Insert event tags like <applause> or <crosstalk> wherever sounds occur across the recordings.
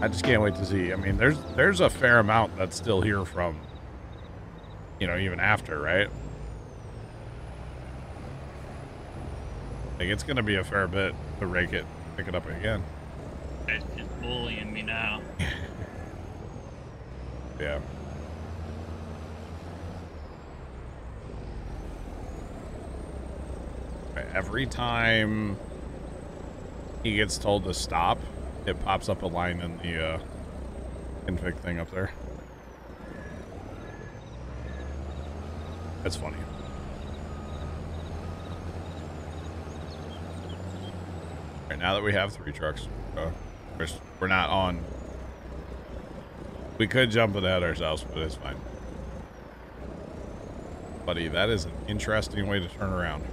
I just can't wait to see. I mean, there's there's a fair amount that's still here from, you know, even after, right? Like it's gonna be a fair bit to rake it, pick it up again. It's just bullying me now. <laughs> Yeah. Every time he gets told to stop, it pops up a line in the uh, config thing up there. That's funny. Right now that we have three trucks, uh, we're, not on. We could jump ahead ourselves, but it's fine. Buddy, that is an interesting way to turn around.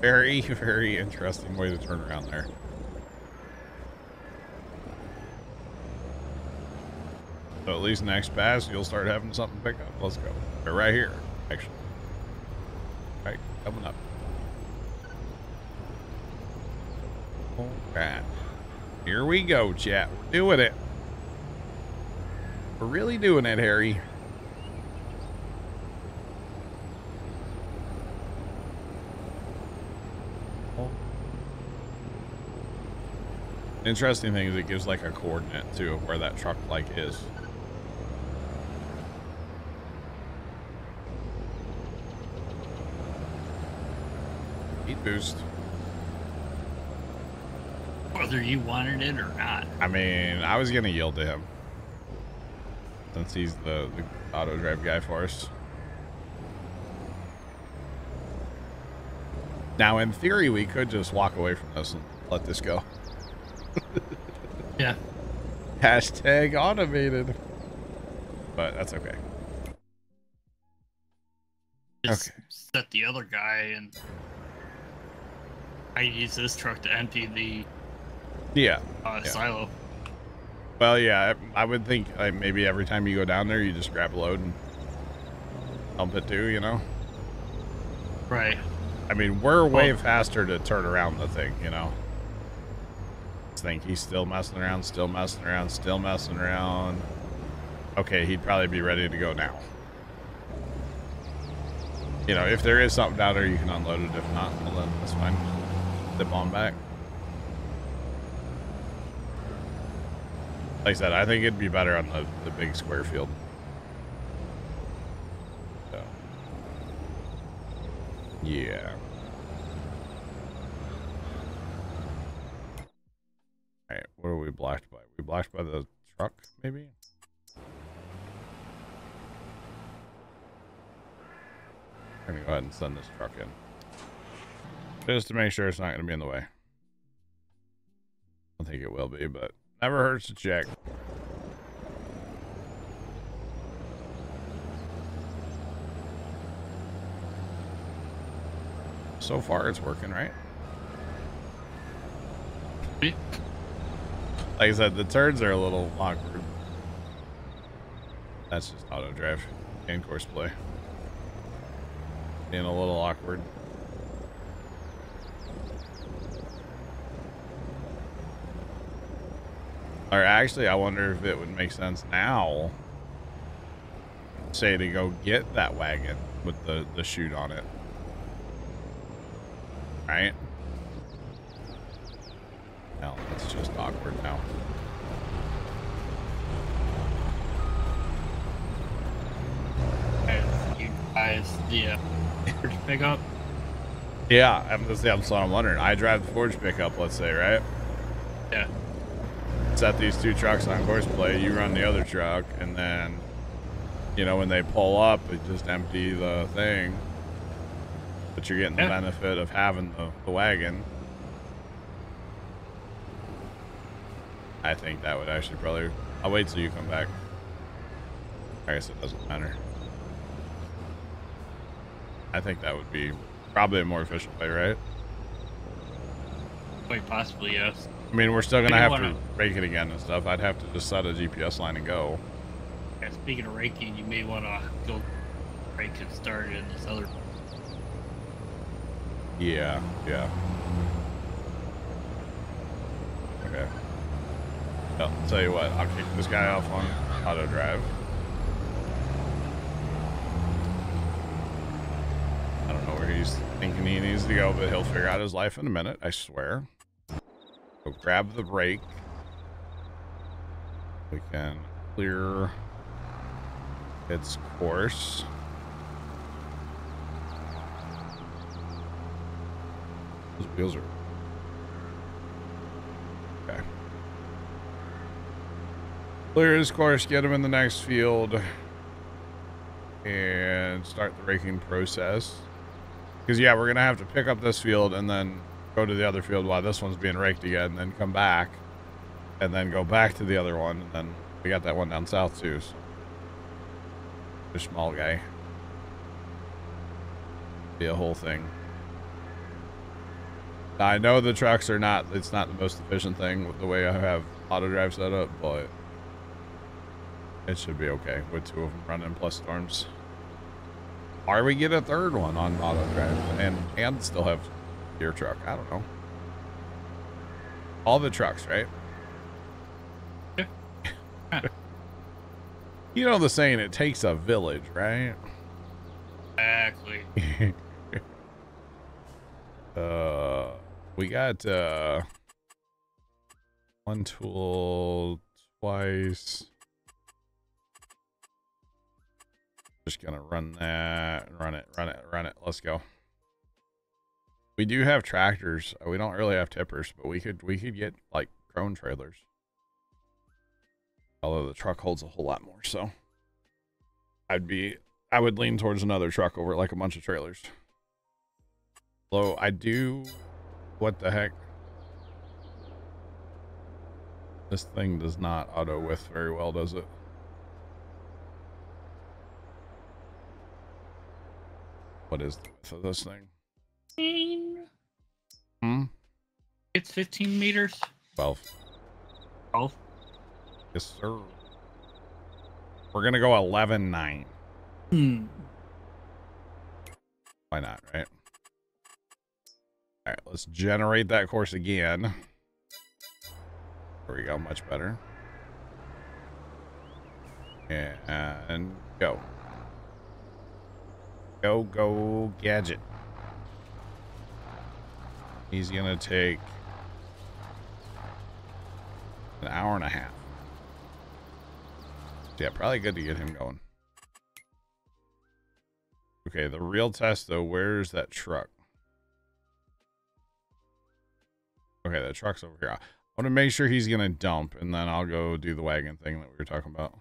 Very, <laughs> very interesting way to turn around there. So at least next pass, you'll start having something pick up. Let's go. They're right here, actually. Right, coming up. Okay. Here we go, chat. We're doing it. We're really doing it, Harry. Interesting thing is it gives like a coordinate too of where that truck like is. Heat boost. Whether you wanted it or not. I mean, I was gonna yield to him since he's the, the auto drive guy for us. Now, in theory, we could just walk away from this and let this go. Yeah. Hashtag automated. But that's okay. Just okay. set the other guy and I use this truck to empty the yeah, uh, yeah. silo. Well, yeah, I would think like, maybe every time you go down there, you just grab a load and dump it too, you know? Right. I mean, we're way well, faster to turn around the thing, you know? Think he's still messing around, still messing around, still messing around. Okay, he'd probably be ready to go now. You know, if there is something down there, you can unload it. If not, well then that's fine. Zip on back. Like I said, I think it'd be better on the, the big square field. So. Yeah. Are we blocked by? We blocked by the truck, maybe? I'm gonna go ahead and send this truck in. Just to make sure it's not gonna be in the way. I think it will be, but Never hurts to check. So far, it's working, right? Like I said, the turns are a little awkward. That's just auto drive and course play. Being a little awkward. Or actually, I wonder if it would make sense now, say, to go get that wagon with the, the chute on it. Right? No, it's just awkward now. You guys, the uh, pickup? Yeah, I'm, I'm, so I'm wondering. I drive the Forge pickup, let's say, right? Yeah set these two trucks on courseplay, you run the other truck, and then, you know, when they pull up, they just empty the thing. But you're getting the benefit of having the, the wagon. I think that would actually probably... I'll wait till you come back. I guess it doesn't matter. I think that would be probably a more efficient way, right? Quite possibly, yes. I mean, we're still going to have wanna... to rake it again and stuff. I'd have to just set a GPS line and go. Yeah, speaking of raking, you may want to go rake and start in this other... Yeah, yeah. Okay. I'll tell you what, I'll kick this guy off on auto drive. I don't know where he's thinking he needs to go, but he'll figure out his life in a minute, I swear. So grab the brake. We can clear its course. Those wheels are Clear his course, get him in the next field, and start the raking process. Because yeah, we're gonna have to pick up this field and then go to the other field while this one's being raked again, and then come back, and then go back to the other one, and then we got that one down south too. So. The small guy. Be a whole thing. I know the trucks are not, it's not the most efficient thing with the way I have auto drive set up, but it should be okay with two of them running plus storms. Or we get a third one on auto drive and, and still have your truck. I don't know. All the trucks, right? <laughs> you know the saying, it takes a village, right? Exactly. <laughs> uh, we got uh, one tool twice. Just gonna run that, run it, run it, run it. Let's go. We do have tractors. Uh, we don't really have tippers, but we could we could get like Krone trailers. Although the truck holds a whole lot more, so I'd be I would lean towards another truck over like a bunch of trailers. Though I do what the heck? This thing does not auto with very well, does it? What is the of this thing? 15. Hmm? It's 15 meters. 12. 12. Yes, sir. We're going to go 11 9. Hmm. Why not, right? All right, let's generate that course again. There we go, much better. And go. Go, go, gadget. He's gonna take an hour and a half. Yeah, probably good to get him going. Okay, the real test though, where's that truck? Okay, the truck's over here. I want to make sure he's gonna dump, and then I'll go do the wagon thing that we were talking about.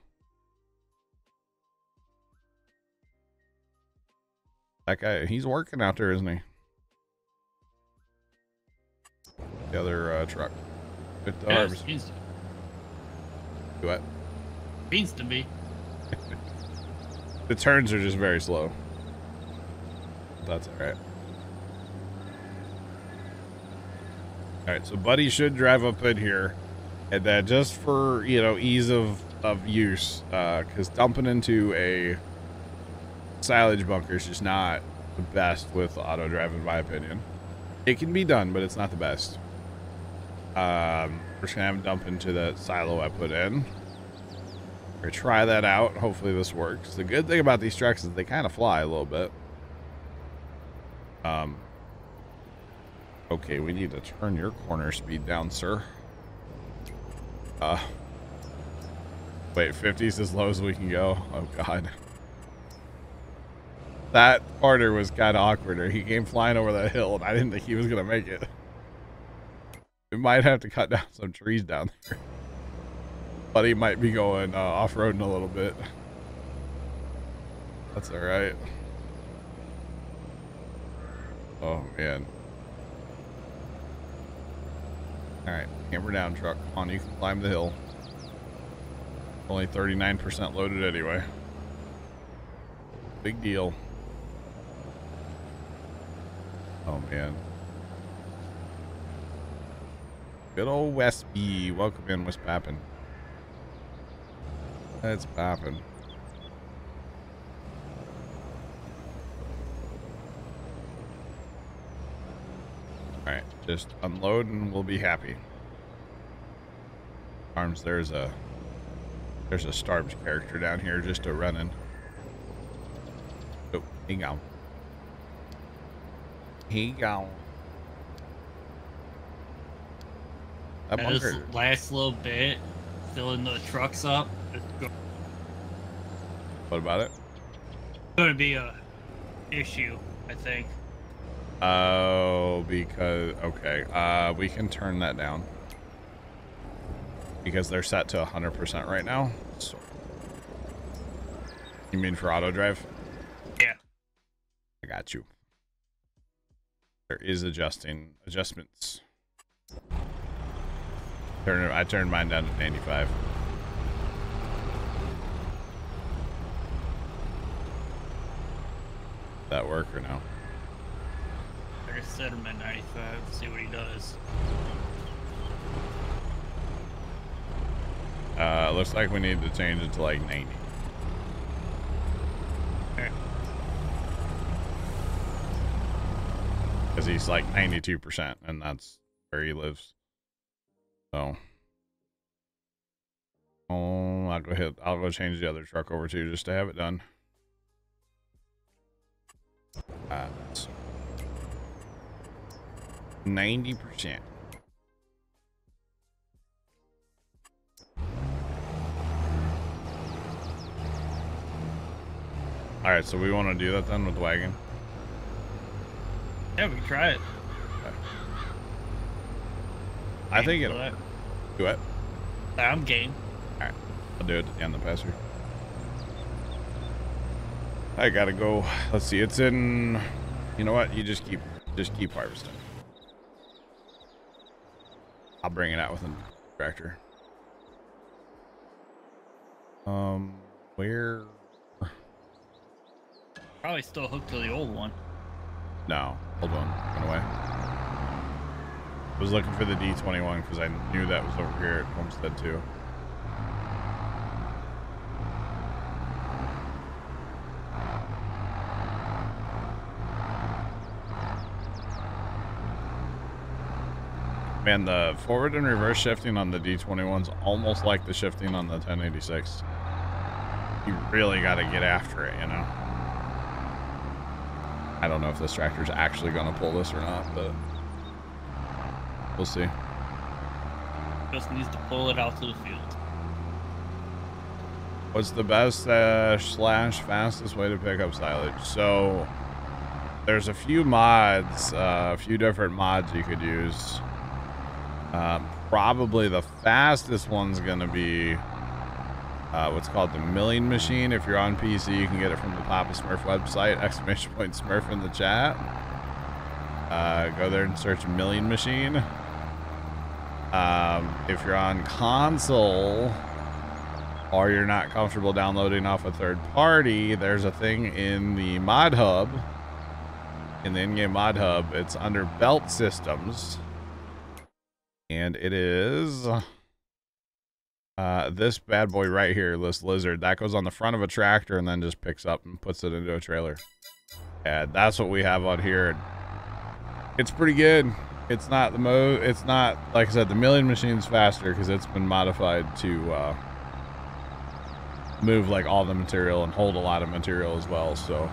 That guy, he's working out there, isn't he? The other uh, truck. Arms. seems, to, Do what? seems to be. <laughs> The turns are just very slow. That's alright. Alright, so Buddy should drive up in here. And then just for, you know, ease of, of use, uh because dumping into a silage bunker is just not the best with auto drive, in my opinion. It can be done, but it's not the best. Um, we're just gonna dump into the silo I put in. We're try that out. Hopefully this works. The good thing about these trucks is they kind of fly a little bit. Um. Okay, we need to turn your corner speed down, sir. Uh. Wait, 50's as low as we can go. Oh God. That corner was kind of awkward. He came flying over that hill, and I didn't think he was gonna make it. We might have to cut down some trees down there. But he might be going uh, off-roading a little bit. That's all right. Oh, man. All right, hammer down, truck. Come on, you can climb the hill. Only 39% loaded anyway. Big deal. Oh, man. Good old Westby. Welcome in, West Pappin. That's popping. Alright, just unload and we'll be happy. Arms, there's a there's a starved character down here just a running. Oh, he gone. He gone. That And this last little bit, filling the trucks up, What about it? going to be a issue, I think. Oh, because okay, uh, we can turn that down because they're set to 100% right now. So, you mean for auto drive? Yeah. I got you. There is adjusting adjustments. Turn I turned mine down to 95. That work or no? I just set him at 95, see what he does. Uh, looks like we need to change it to like 90. Okay. Because he's like 92%, and that's where he lives. So. Oh, I'll go ahead. I'll go change the other truck over too, just to have it done. That's 90%. All right, so we want to do that then with the wagon. Yeah, we can try it. I think it'll for do it. I'm game. Alright. I'll do it end the passer. I gotta go. Let's see. It's in. You know what? You just keep just keep harvesting. I'll bring it out with a tractor. Um, where? Probably still hooked to the old one. No, hold on. Went away. I was looking for the D21 because I knew that was over here at Homestead too. Man, the forward and reverse shifting on the D21's almost like the shifting on the 1086. You really got to get after it, you know? I don't know if this tractor's actually going to pull this or not, but we'll see. Just needs to pull it out to the field. What's the best uh, slash fastest way to pick up silage? So there's a few mods, uh, a few different mods you could use. Um, probably the fastest one's going to be uh, what's called the milling machine. If you're on PC, you can get it from the Papa Smurf website. <laughs> Exclamation point Smurf in the chat. Uh, go there and search milling machine. Um, if you're on console or you're not comfortable downloading off a third party, there's a thing in the mod hub. In the in-game mod hub, it's under belt systems. And it is uh, this bad boy right here, this lizard. That goes on the front of a tractor and then just picks up and puts it into a trailer. And that's what we have on here. It's pretty good. It's not the mo. It's not like I said. The milling machine's faster because it's been modified to uh, move like all the material and hold a lot of material as well. So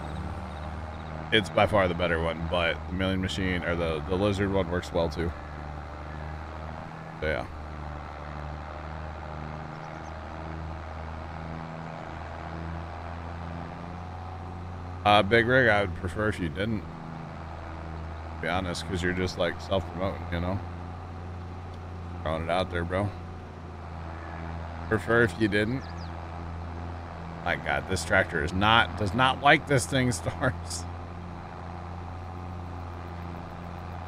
it's by far the better one. But the milling machine or the the lizard one works well too. So yeah. Uh, Big Rig, I would prefer if you didn't. To be honest, because you're just like self-promoting, you know? Throwing it out there, bro. Prefer if you didn't. My God, this tractor is not, does not like this thing <laughs> stars.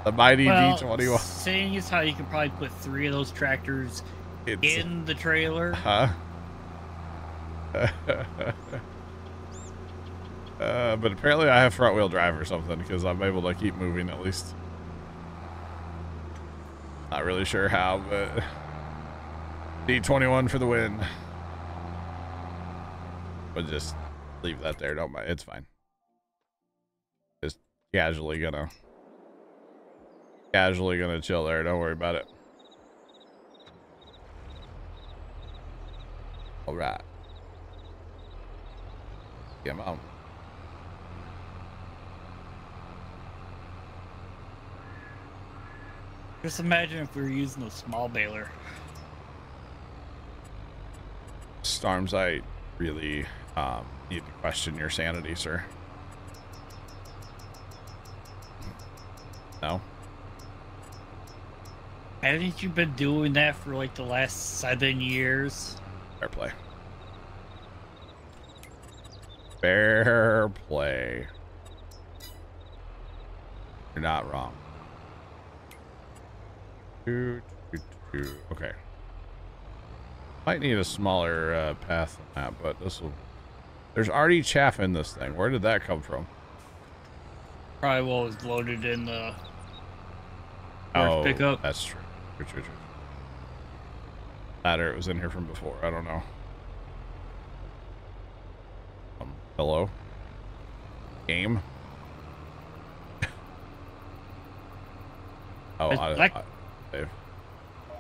The mighty Well, D21. seeing as how you can probably put three of those tractors It's, in the trailer, Huh? <laughs> <laughs> uh, but apparently I have front wheel drive or something because I'm able to keep moving at least. Not really sure how, but D21 for the win. But just leave that there. Don't mind. It's fine. Just casually gonna casually gonna chill there. Don't worry about it. All right. Come on. Just imagine if we were using a small baler. Storms, I really um, need to question your sanity, sir. No? Haven't you been doing that for like the last seven years? Fair play. Fair play. You're not wrong. Okay. Might need a smaller uh, path than that, but this will. There's already chaff in this thing. Where did that come from? Probably what was loaded in the Oh, pickup. that's true. True, true, true. That or it was in here from before. I don't know. Um, hello? Game? <laughs> oh, I, Black- I, Dave.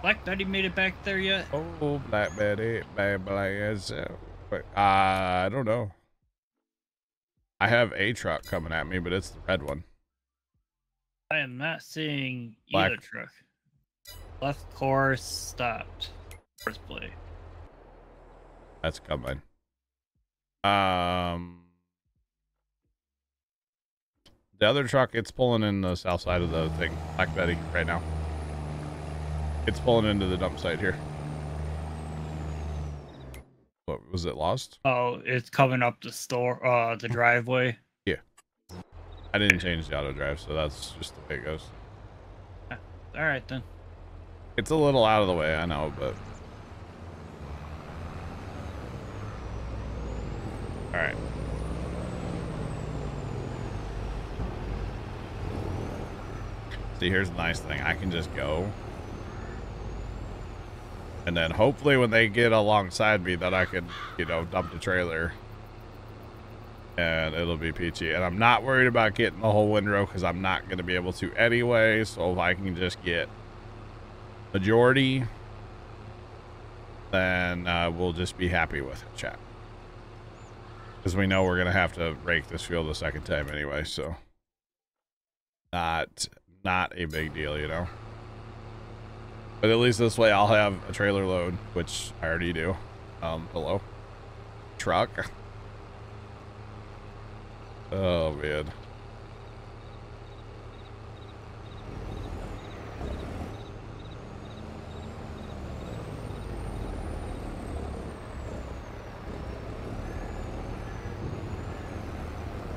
Black Betty made it back there yet? Oh, Black Betty, bad black as uh, but, uh, I don't know. I have a truck coming at me, but it's the red one. I am not seeing Black- either truck. Left course stopped. Course play. That's coming. Um, the other truck, it's pulling in the south side of the thing, Black Betty, right now. It's pulling into the dump site here. What was it lost? Oh, it's coming up the store, uh, the driveway. Yeah. I didn't change the auto drive, so that's just the way it goes. All right then. It's a little out of the way, I know, but. All right. See, here's the nice thing. I can just go. And then hopefully when they get alongside me that I can, you know, dump the trailer. And it'll be peachy. And I'm not worried about getting the whole windrow because I'm not going to be able to anyway. So if I can just get majority, then uh, we'll just be happy with it, chat. Because we know we're going to have to rake this field a second time anyway, so. Not, not a big deal, you know. But at least this way I'll have a trailer load, which I already do. Um, below. Truck. Oh, man.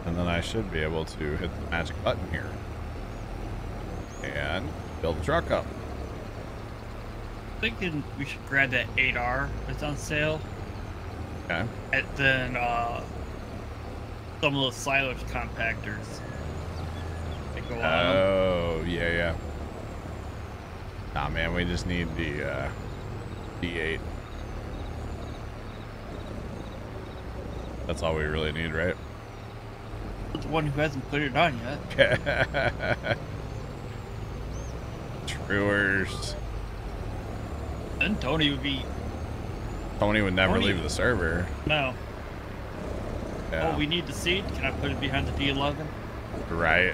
And then I should be able to hit the magic button here. And build the truck up. Thinking we should grab that 8R that's on sale, Okay. and then uh, some of those silage compactors. They go on 'em. Oh, yeah, yeah. Nah, man, we just need the uh, D8. That's all we really need, right? the one who hasn't put it on yet. <laughs> Truers. Then Tony would be Tony would never Tony- leave the server. no. Yeah. Oh, we need the seat. Can I put it behind the D11? Right.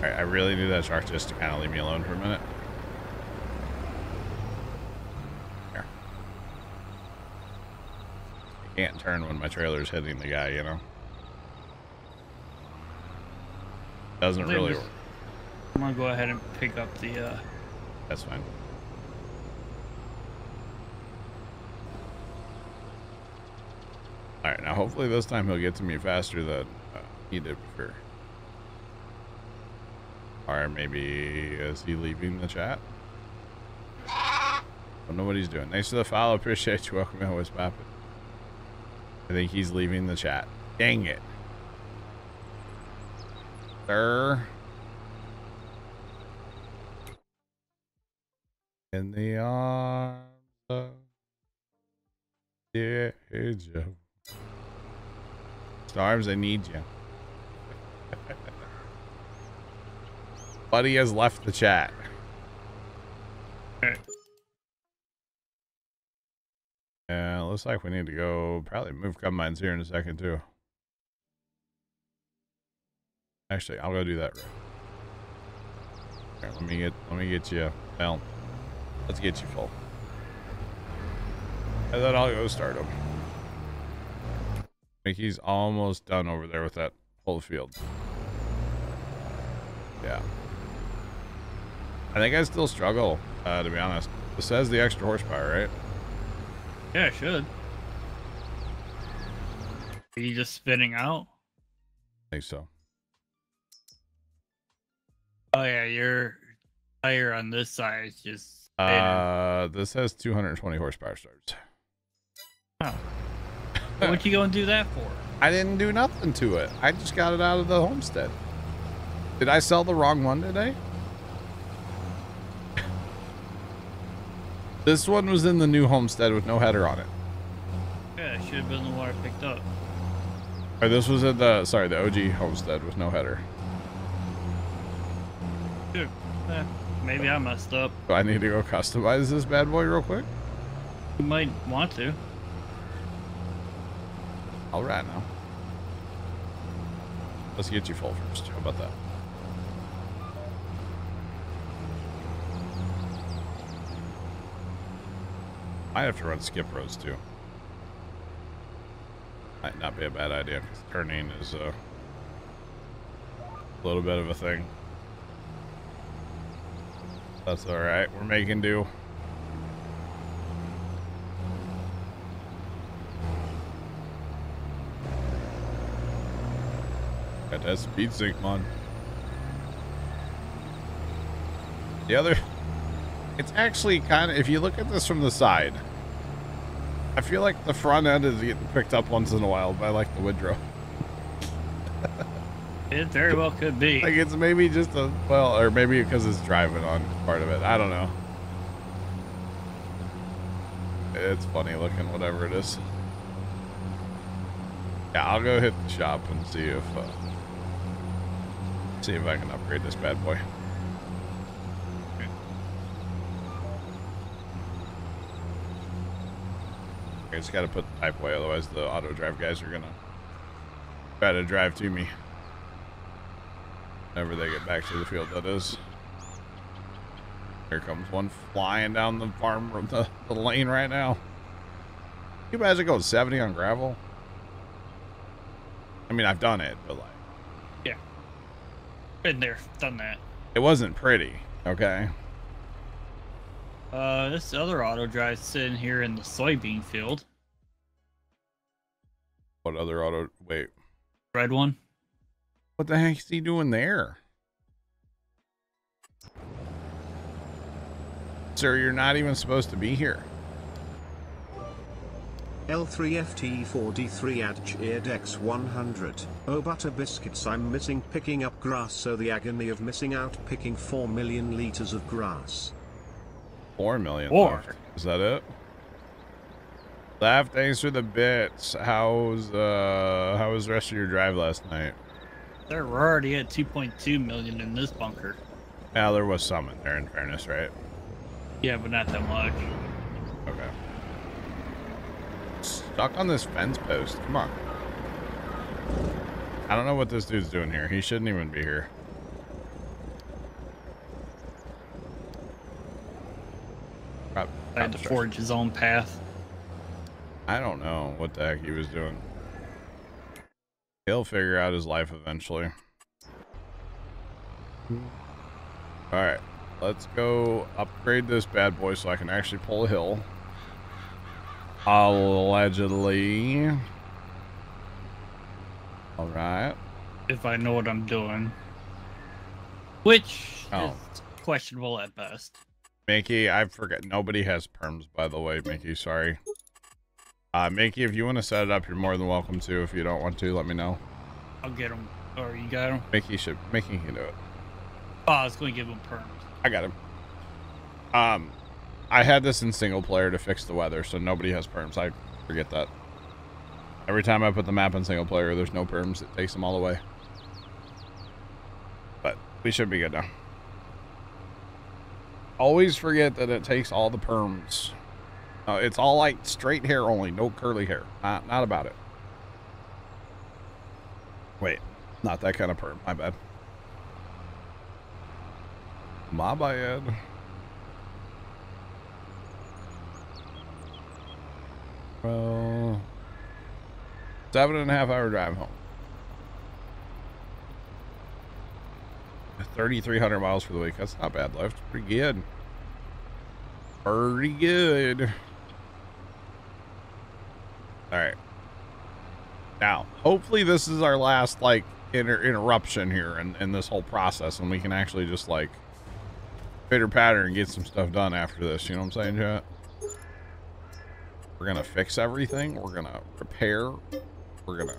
I really need that truck just to kind of leave me alone for a minute. Here. I can't turn when my trailer's hitting the guy, you know? Doesn't really work. I'm gonna go ahead and pick up the. Uh, That's fine. Alright, now hopefully this time he'll get to me faster than uh, he did before. Or maybe is he leaving the chat? Don't know what he's doing. Thanks for the follow. Appreciate you. Welcome in. What's poppin'? I think he's leaving the chat. Dang it. Sir. In the arms of dear Joe. Stars, I need you. Buddy has left the chat. Yeah, looks like we need to go probably move combines here in a second too. Actually, I'll go do that. Right. Here, let me get let me get you. Well, let's get you full. And then I'll go start them. Mickey's almost done over there with that whole field. Yeah. I think I still struggle, uh, to be honest. It says the extra horsepower, right? Yeah, it should. Are you just spinning out? I think so. Oh yeah, your tire on this side is just. Uh, this has 220 horsepower starts. Oh. What you gonna do that for? I didn't do nothing to it. I just got it out of the homestead. Did I sell the wrong one today? <laughs> this one was in the new homestead with no header on it. Yeah, it should have been the one I picked up. Or this was at the sorry, the OG homestead with no header. Good. Eh, maybe I messed up. Do I need to go customize this bad boy real quick? You might want to. All right now. Let's get you full first. How about that? Might have to run skip roads too. Might not be a bad idea because turning is a little bit of a thing. That's all right. We're making do. Got that speed sync on. The other, it's actually kind of, if you look at this from the side, I feel like the front end is getting picked up once in a while by like the windrow. <laughs> It very well could be. Like it's maybe just a, well, or maybe because it's driving on part of it. I don't know. It's funny looking, whatever it is. Yeah, I'll go hit the shop and see if, uh, see if I can upgrade this bad boy. I just got to put the pipe away, otherwise the auto drive guys are gonna try to drive to me. Whenever they get back to the field, that is. Here comes one flying down the farm <laughs> the, the lane right now. You guys are going 70 on gravel. I mean, I've done it, but like, Been there, done that. it wasn't pretty. Okay. Uh, this other auto drive sitting here in the soybean field. What other auto? Wait, Red one. what the heck is he doing there? Sir, you're not even supposed to be here. L3FT4D3 add cheered X100. Oh butter biscuits I'm missing picking up grass so the agony of missing out picking 4 million liters of grass. Four million. Four. left. Is that it? Laugh, thanks for the bits. How's uh how was the rest of your drive last night? They're already at 2.2 million in this bunker. Yeah, there was some in there in fairness, right? Yeah, but not that much. Okay. Stuck on this fence post. Come on. I don't know what this dude's doing here. He shouldn't even be here. I had to forge his own path. I don't know what the heck he was doing. He'll figure out his life eventually. Alright, let's go upgrade this bad boy so I can actually pull a hill. Allegedly. Alright. If I know what I'm doing. Which Oh. is questionable at best. Mickey, I forget. Nobody has perms, by the way, Mickey. Sorry. Uh, Mickey, if you want to set it up, you're more than welcome to. If you don't want to, let me know. I'll get him. Or you got him? Mickey should. Mickey can do it. Oh, I was going to give him perms. I got him. Um, I had this in single player to fix the weather, so nobody has perms. I forget that. Every time I put the map in single player, there's no perms. It takes them all away. But we should be good now. Always forget that it takes all the perms Uh, it's all like straight hair only, no curly hair. Not, not about it. Wait, not that kind of perm. My bad. My bad. Well, seven and a half hour drive home. 3,300 miles for the week. That's not bad left. Pretty good. Pretty good. All right. Now, hopefully this is our last, like, inter interruption here in, in this whole process, and we can actually just, like, pitter patter and get some stuff done after this. You know what I'm saying, chat? We're gonna fix everything. We're gonna repair. We're gonna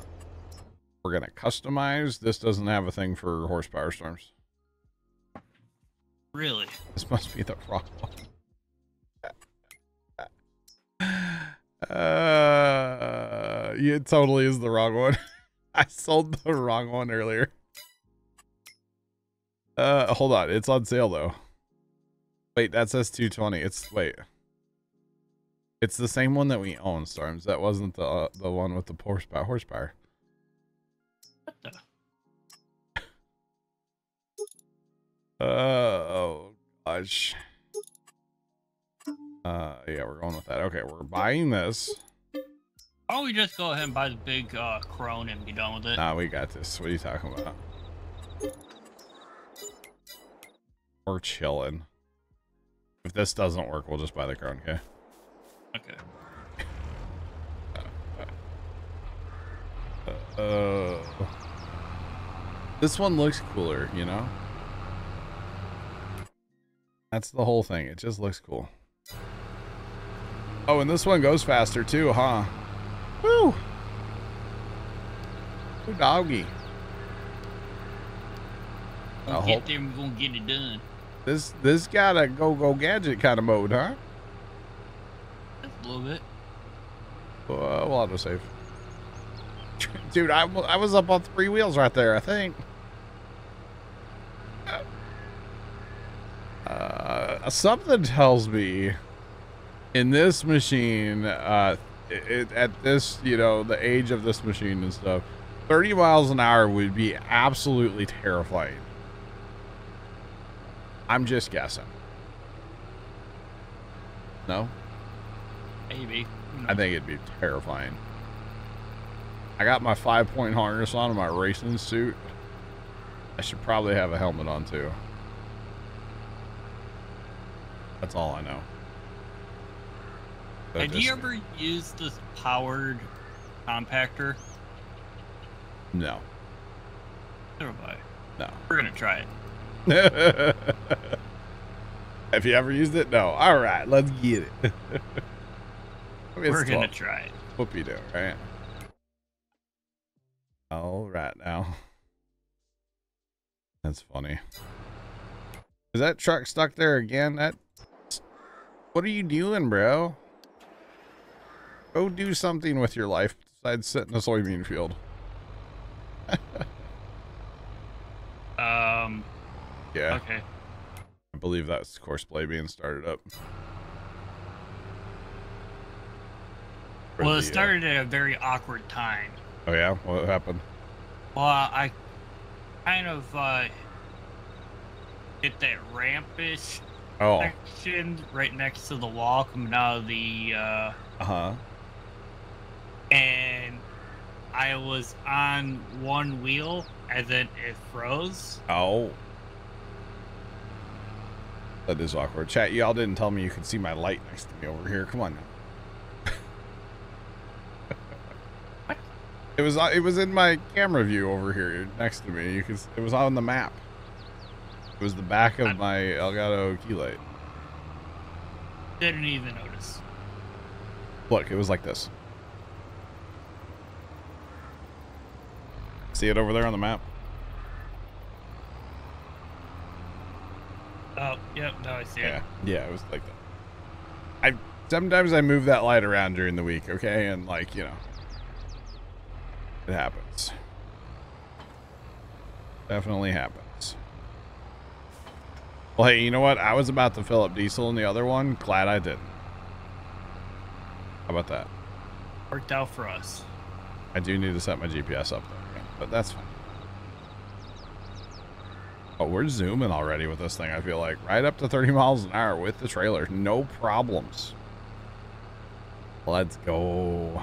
we're gonna customize. This doesn't have a thing for horsepower storms. Really? This must be the wrong one. Uh, it totally is the wrong one. <laughs> I sold the wrong one earlier. Uh, hold on. It's on sale though. Wait, that says 220. It's wait. It's the same one that we own, Storms. That wasn't the uh, the one with the horsepower. Horsepower. What the? Uh oh gosh. Uh yeah, we're going with that. Okay, we're buying this. Why don't we just go ahead and buy the big uh, Krone and be done with it? Nah, we got this. What are you talking about? We're chilling. If this doesn't work, we'll just buy the crown, okay? Okay. Uh, this one looks cooler, you know? That's the whole thing. It just looks cool. Oh, and this one goes faster too, huh? Woo! Ooh, doggy. I We'll hope get there, we're gonna get it done. this this got a go go gadget kind of mode, huh? A little bit. Uh, we'll have to save. <laughs> Dude, I, I was up on three wheels right there, I think. Uh, something tells me in this machine, uh, it, at this, you know, the age of this machine and stuff, 30 miles an hour would be absolutely terrifying. I'm just guessing. No? Maybe. I think it'd be terrifying. I got my five point harness on and my racing suit. I should probably have a helmet on too. That's all I know. Have you ever used this powered compactor? No. Never mind. No. We're gonna try it. <laughs> have you ever used it? No. All right, let's get it. <laughs> <laughs> We're gonna 12. try it. You do, right? All right now. <laughs> That's funny. Is that truck stuck there again? That. What are you doing, bro? Go do something with your life besides sit in a soybean field. <laughs> Um. Yeah, Okay. I believe that's courseplay being started up. Well, it uh, started at a very awkward time. oh yeah, what happened? Well, I kind of uh, hit that rampish Oh, section right next to the wall coming out of the, uh, uh huh. and I was on one wheel and then it froze. Oh. That is awkward. Chat, y'all didn't tell me you could see my light next to me over here. Come on now. It was uh, it was in my camera view over here next to me. You could it was on the map. It was the back of I- my Elgato key light. Didn't even notice. Look, it was like this. See it over there on the map? Oh, yep, now I see Yeah, it. yeah, it was like that. I sometimes I move that light around during the week, okay, and like you know, it happens. Definitely happens. Well, hey, you know what? I was about to fill up diesel in the other one. Glad I didn't. How about that? Worked out for us. I do need to set my GPS up there, but that's fine. Oh, we're zooming already with this thing, I feel like. Right up to 30 miles an hour with the trailer. No problems. Let's go.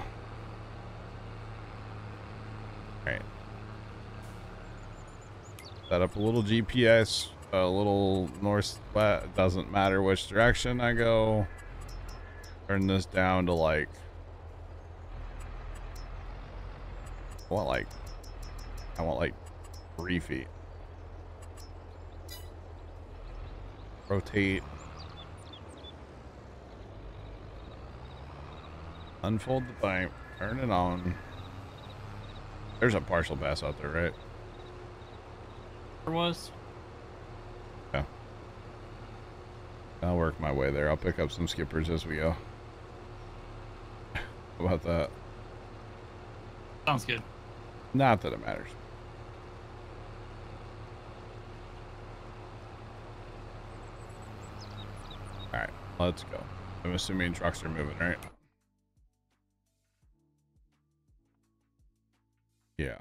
Alright. Set up a little GPS, a little north, doesn't matter which direction I go. Turn this down to like want like, I want like three feet. Rotate. Unfold the pipe. Turn it on. There's a partial pass out there, right? There was. Yeah. I'll work my way there. I'll pick up some skippers as we go. <laughs> How about that? Sounds good. Not that it matters. Alright, let's go. I'm assuming trucks are moving, right? Yeah.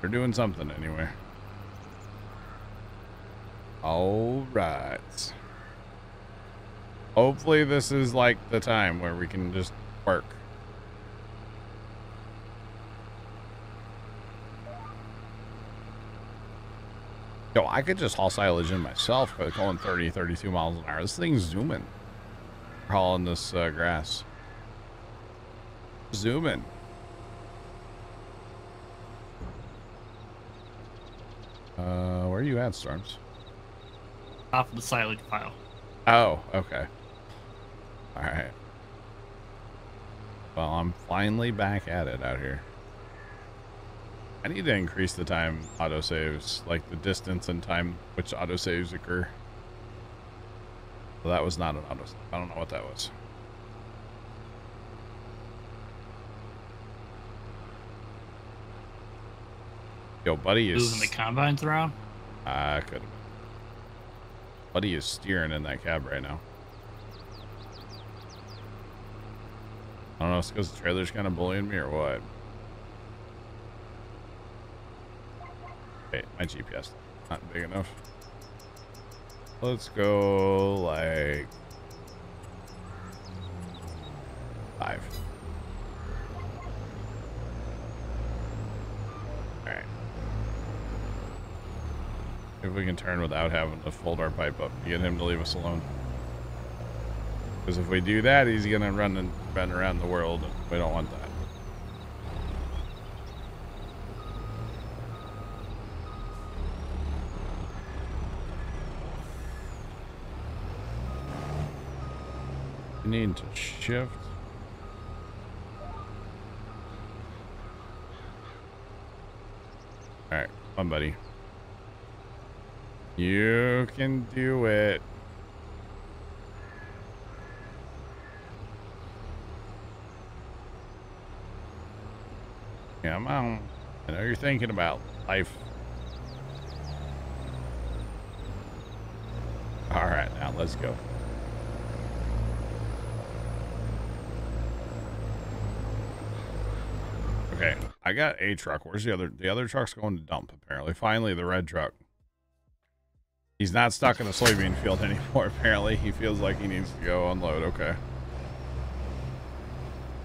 They're doing something anyway. Alright. Hopefully this is like the time where we can just work. Yo, I could just haul silage in myself by going 30, 32 miles an hour. This thing's zooming. Hauling this uh, grass. Zooming. Uh, where are you at, Storms? Off of the silage pile. Oh, okay. All right. Well, I'm finally back at it out here. I need to increase the time autosaves, like the distance and time which autosaves occur. Well, that was not an auto. I don't know what that was. Yo, buddy is. Moving the combine throw. I could. Buddy is steering in that cab right now. I don't know it's because the trailer's kind of bullying me or what. Wait, my GPS not big enough. Let's go like five. Alright. If we can turn without having to fold our pipe up to get him to leave us alone. Because if we do that, he's gonna run and run around the world. And we don't want that. You need to shift. Alright, on, buddy. You can do it. Come on. Um, I know you're thinking about life. All right, now let's go. Okay, I got a truck. Where's the other? The other truck's going to dump, apparently. Finally, the red truck. He's not stuck in the soybean field <laughs> anymore, apparently. He feels like he needs to go unload. Okay.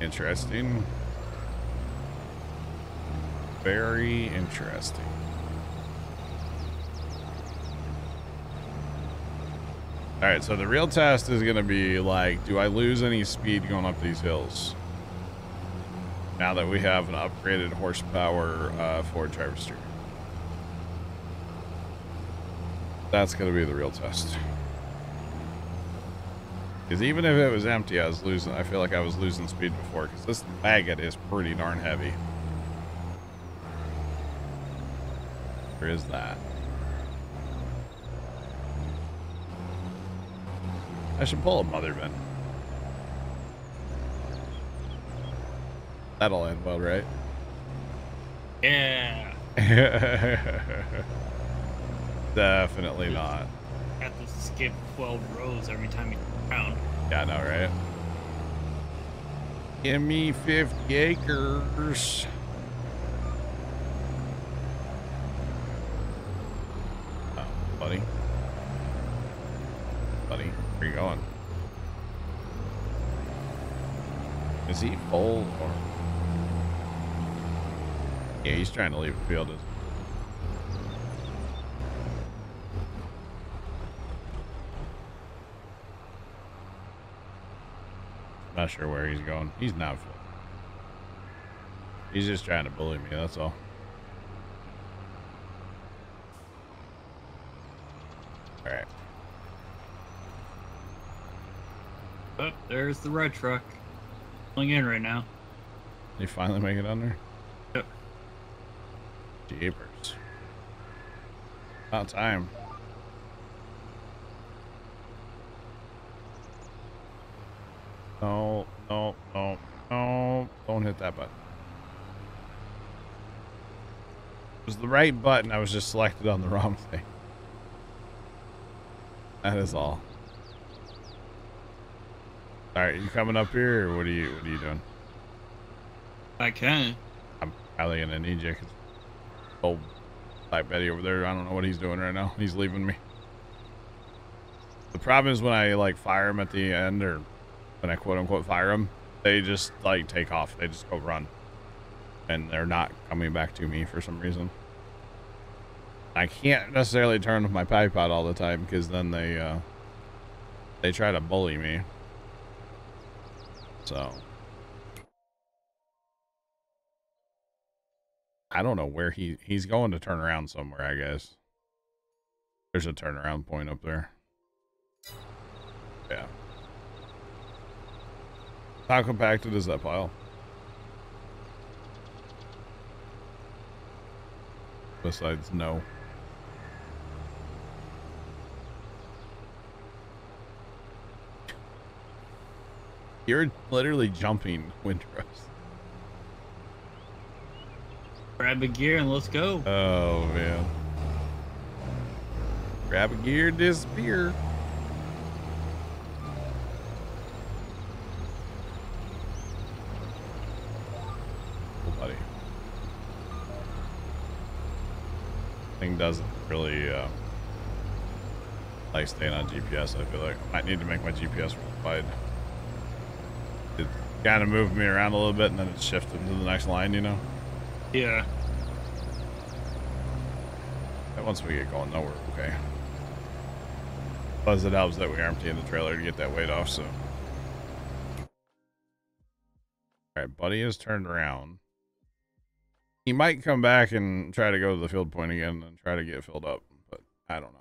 Interesting. Very interesting. All right, so the real test is going to be like, do I lose any speed going up these hills? Now that we have an upgraded horsepower uh, Ford driver steer. That's going to be the real test. Because even if it was empty, I was losing. I feel like I was losing speed before. Because this maggot is pretty darn heavy. Where is that? I should pull a mother bin. That'll end well, right? Yeah. <laughs> Definitely not. Have to skip 12 rows every time you around. Yeah, I know, right? Give me 50 acres. Oh, buddy. Buddy, where you going? Is he full or? Yeah, he's trying to leave the field. Not sure where he's going. He's not. He's just trying to bully me, that's all. Alright. Oh, there's the red truck. Pulling in right now. He finally make it under? Yep. Jeepers. About time. No, no, no, no. Don't hit that button. It was the right button. I was just selected on the wrong thing. That is all. All right, you coming up here, or what are you? What are you doing? I can. I'm probably gonna need you because old Black Betty over there. I don't know what he's doing right now. He's leaving me. The problem is when I like fire him at the end, or when I quote unquote fire them, they just like take off. They just go run. And they're not coming back to me for some reason. I can't necessarily turn with my pipe out all the time because then they uh they try to bully me. So I don't know where he he's going to turn around somewhere, I guess. There's a turnaround point up there. Yeah. How compacted is that pile? Besides, no. You're literally jumping windrows. Grab a gear and let's go. Oh, man. Grab a gear, disappear. Oh, buddy. Thing doesn't really uh, like staying on GPS. I feel like I might need to make my GPS wide. It kind of moved me around a little bit, and then it shifted to the next line. You know. Yeah. And once we get going, though, we're okay. Plus, it helps that we are emptying the trailer to get that weight off, so. Alright, Buddy has turned around. He might come back and try to go to the field point again and try to get filled up, but I don't know.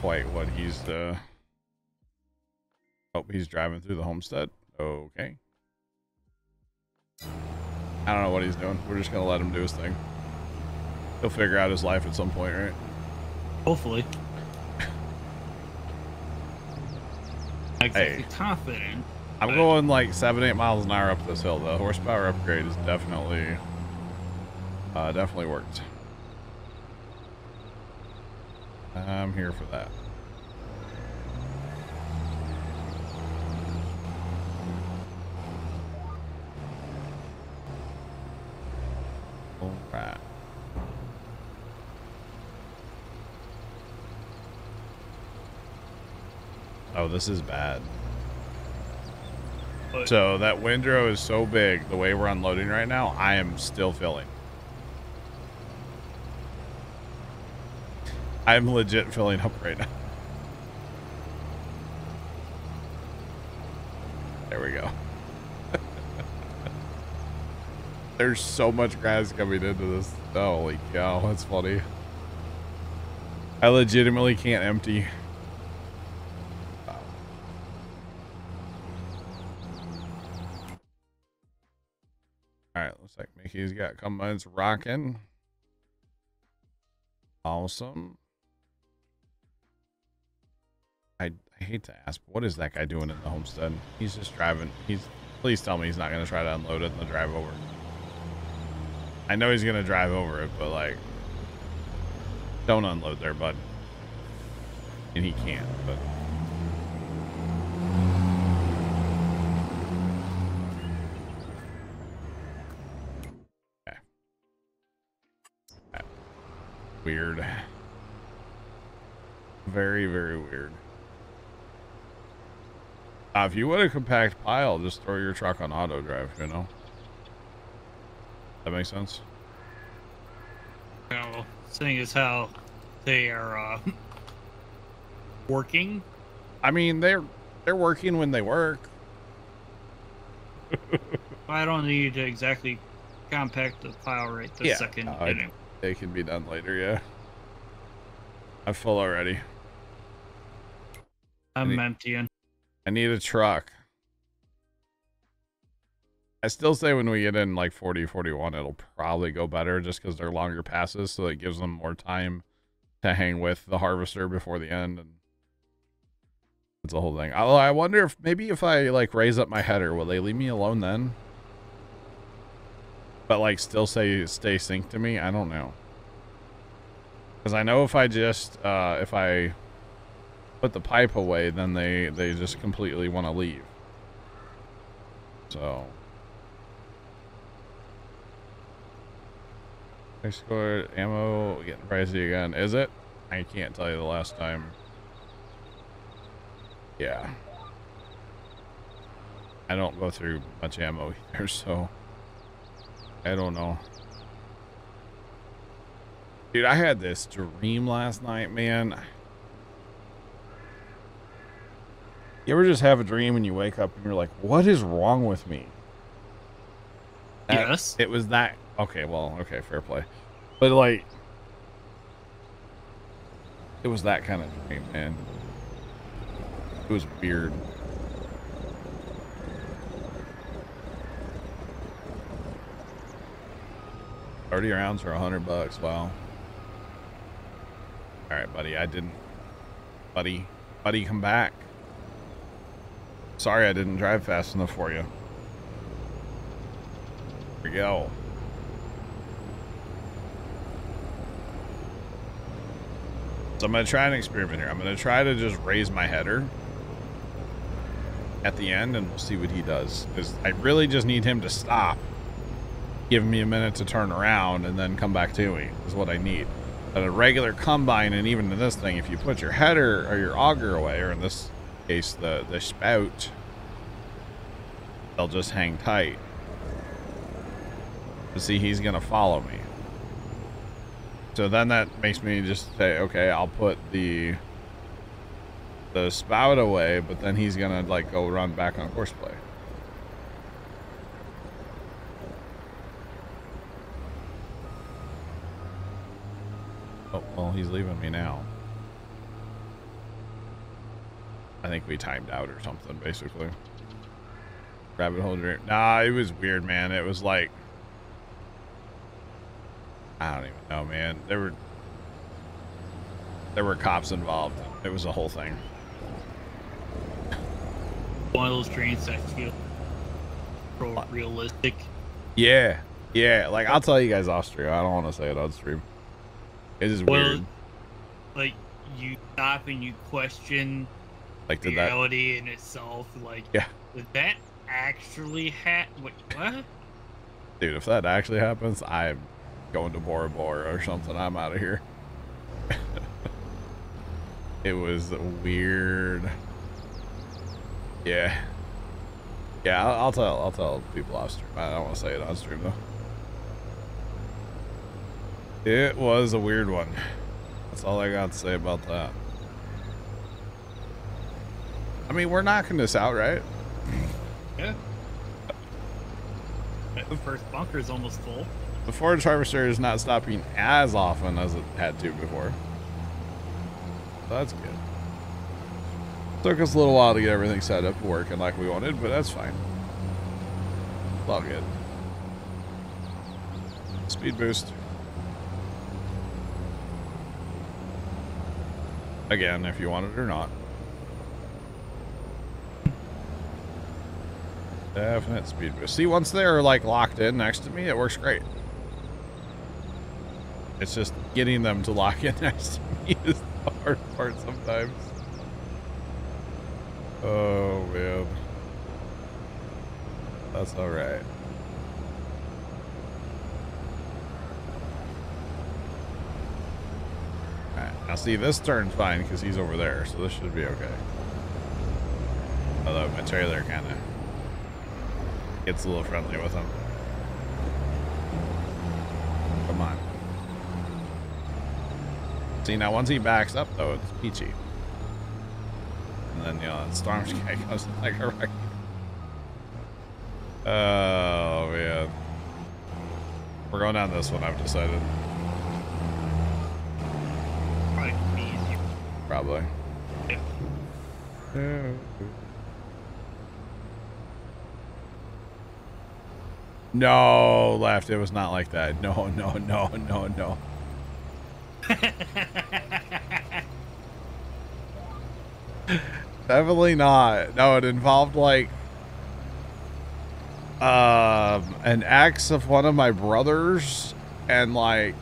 Quite what he's, uh... Oh, he's driving through the homestead. Okay. I don't know what he's doing. We're just gonna let him do his thing. He'll figure out his life at some point, right? Hopefully. I'm Hey. confident. I'm going like seven, eight miles an hour up this hill. The horsepower upgrade is definitely, uh, definitely worked. I'm here for that. All right. Oh, this is bad. So that windrow is so big, the way we're unloading right now, I am still filling. I'm legit filling up right now. There we go. <laughs> There's so much grass coming into this. Holy cow, that's funny. I legitimately can't empty. Mickey's got combines rocking. Awesome. I, I hate to ask, what is that guy doing in the homestead? He's just driving. He's please tell me he's not gonna try to unload it in the drive over. I know he's gonna drive over it, but like, don't unload there, bud. And he can't, but weird. Very, very weird. Uh, if you want a compact pile, just throw your truck on auto drive, you know? That makes sense? Know, seeing as how they are uh, working. I mean, they're they're working when they work. <laughs> I don't need to exactly compact the pile right this Yeah, second. I- anyway. They can be done later, yeah. I'm full already. I'm emptying. I need a truck. I still say when we get in like 40, 41, it'll probably go better just because they're longer passes, so it gives them more time to hang with the harvester before the end. And it's the whole thing. Although I wonder if maybe if I like raise up my header, will they leave me alone then? But like still say stay synced to me? I don't know. Because I know if I just uh, if I put the pipe away, then they they just completely want to leave. So. I scored ammo getting pricey again. Is it? I can't tell you the last time. Yeah. I don't go through much ammo <laughs> either, so I don't know. Dude, I had this dream last night, man. You ever just have a dream and you wake up and you're like, what is wrong with me? That- Yes. It was that. Okay, well, okay, fair play. But like, it was that kind of dream, man. It was weird. Thirty rounds for hundred bucks. Wow. All right, buddy. I didn't. Buddy, buddy, come back. Sorry, I didn't drive fast enough for you. Here we go. So I'm going to try an experiment here. I'm going to try to just raise my header at the end and we'll see what he does. Because I really just need him to stop. Give me a minute to turn around and then come back to me is what I need. But a regular combine and even in this thing, if you put your header or your auger away, or in this case the, the spout, they'll just hang tight. But see, he's going to follow me. So then that makes me just say, okay, I'll put the the spout away, but then he's gonna like go run back on horseplay. Oh well, he's leaving me now. I think we timed out or something, basically. Rabbit hole dream. Nah, it was weird, man. It was like I don't even know, man. There were there were cops involved. It was a whole thing. One of those dreams that feel real realistic. Yeah, yeah. Like I'll tell you guys off stream. I don't want to say it on stream. It is Well, weird. Like you stop and you question Like did that? reality in itself. Like, Yeah. did that actually happen? Wait, what? Dude, if that actually happens, I'm going to Bora Bora or something. I'm out of here. <laughs> it was weird. Yeah. Yeah, I'll, I'll tell. I'll tell people off stream. I don't want to say it on stream though. It was a weird one. That's all I got to say about that. I mean, we're knocking this out, right? Yeah. <laughs> The first bunker is almost full. The forage Harvester is not stopping as often as it had to before. So that's good. Took us a little while to get everything set up working like we wanted, but that's fine. It's all good. Speed boost. Again, if you want it or not. Definite speed boost. See, once they're like locked in next to me, it works great. It's just getting them to lock in <laughs> next to me is the hard part sometimes. Oh man. That's alright. Alright, now see, this turn's fine because he's over there, so this should be okay. Although my trailer kind of gets a little friendly with him. Come on. See, now once he backs up, though, it's peachy. And then, you know, that storm <laughs> guy comes like a wreck. Oh, man. We're going down this one, I've decided. Probably be easier. Probably. No, left. It was not like that. No, no, no, no, no. Definitely not. No, it involved like um an ex of one of my brothers and like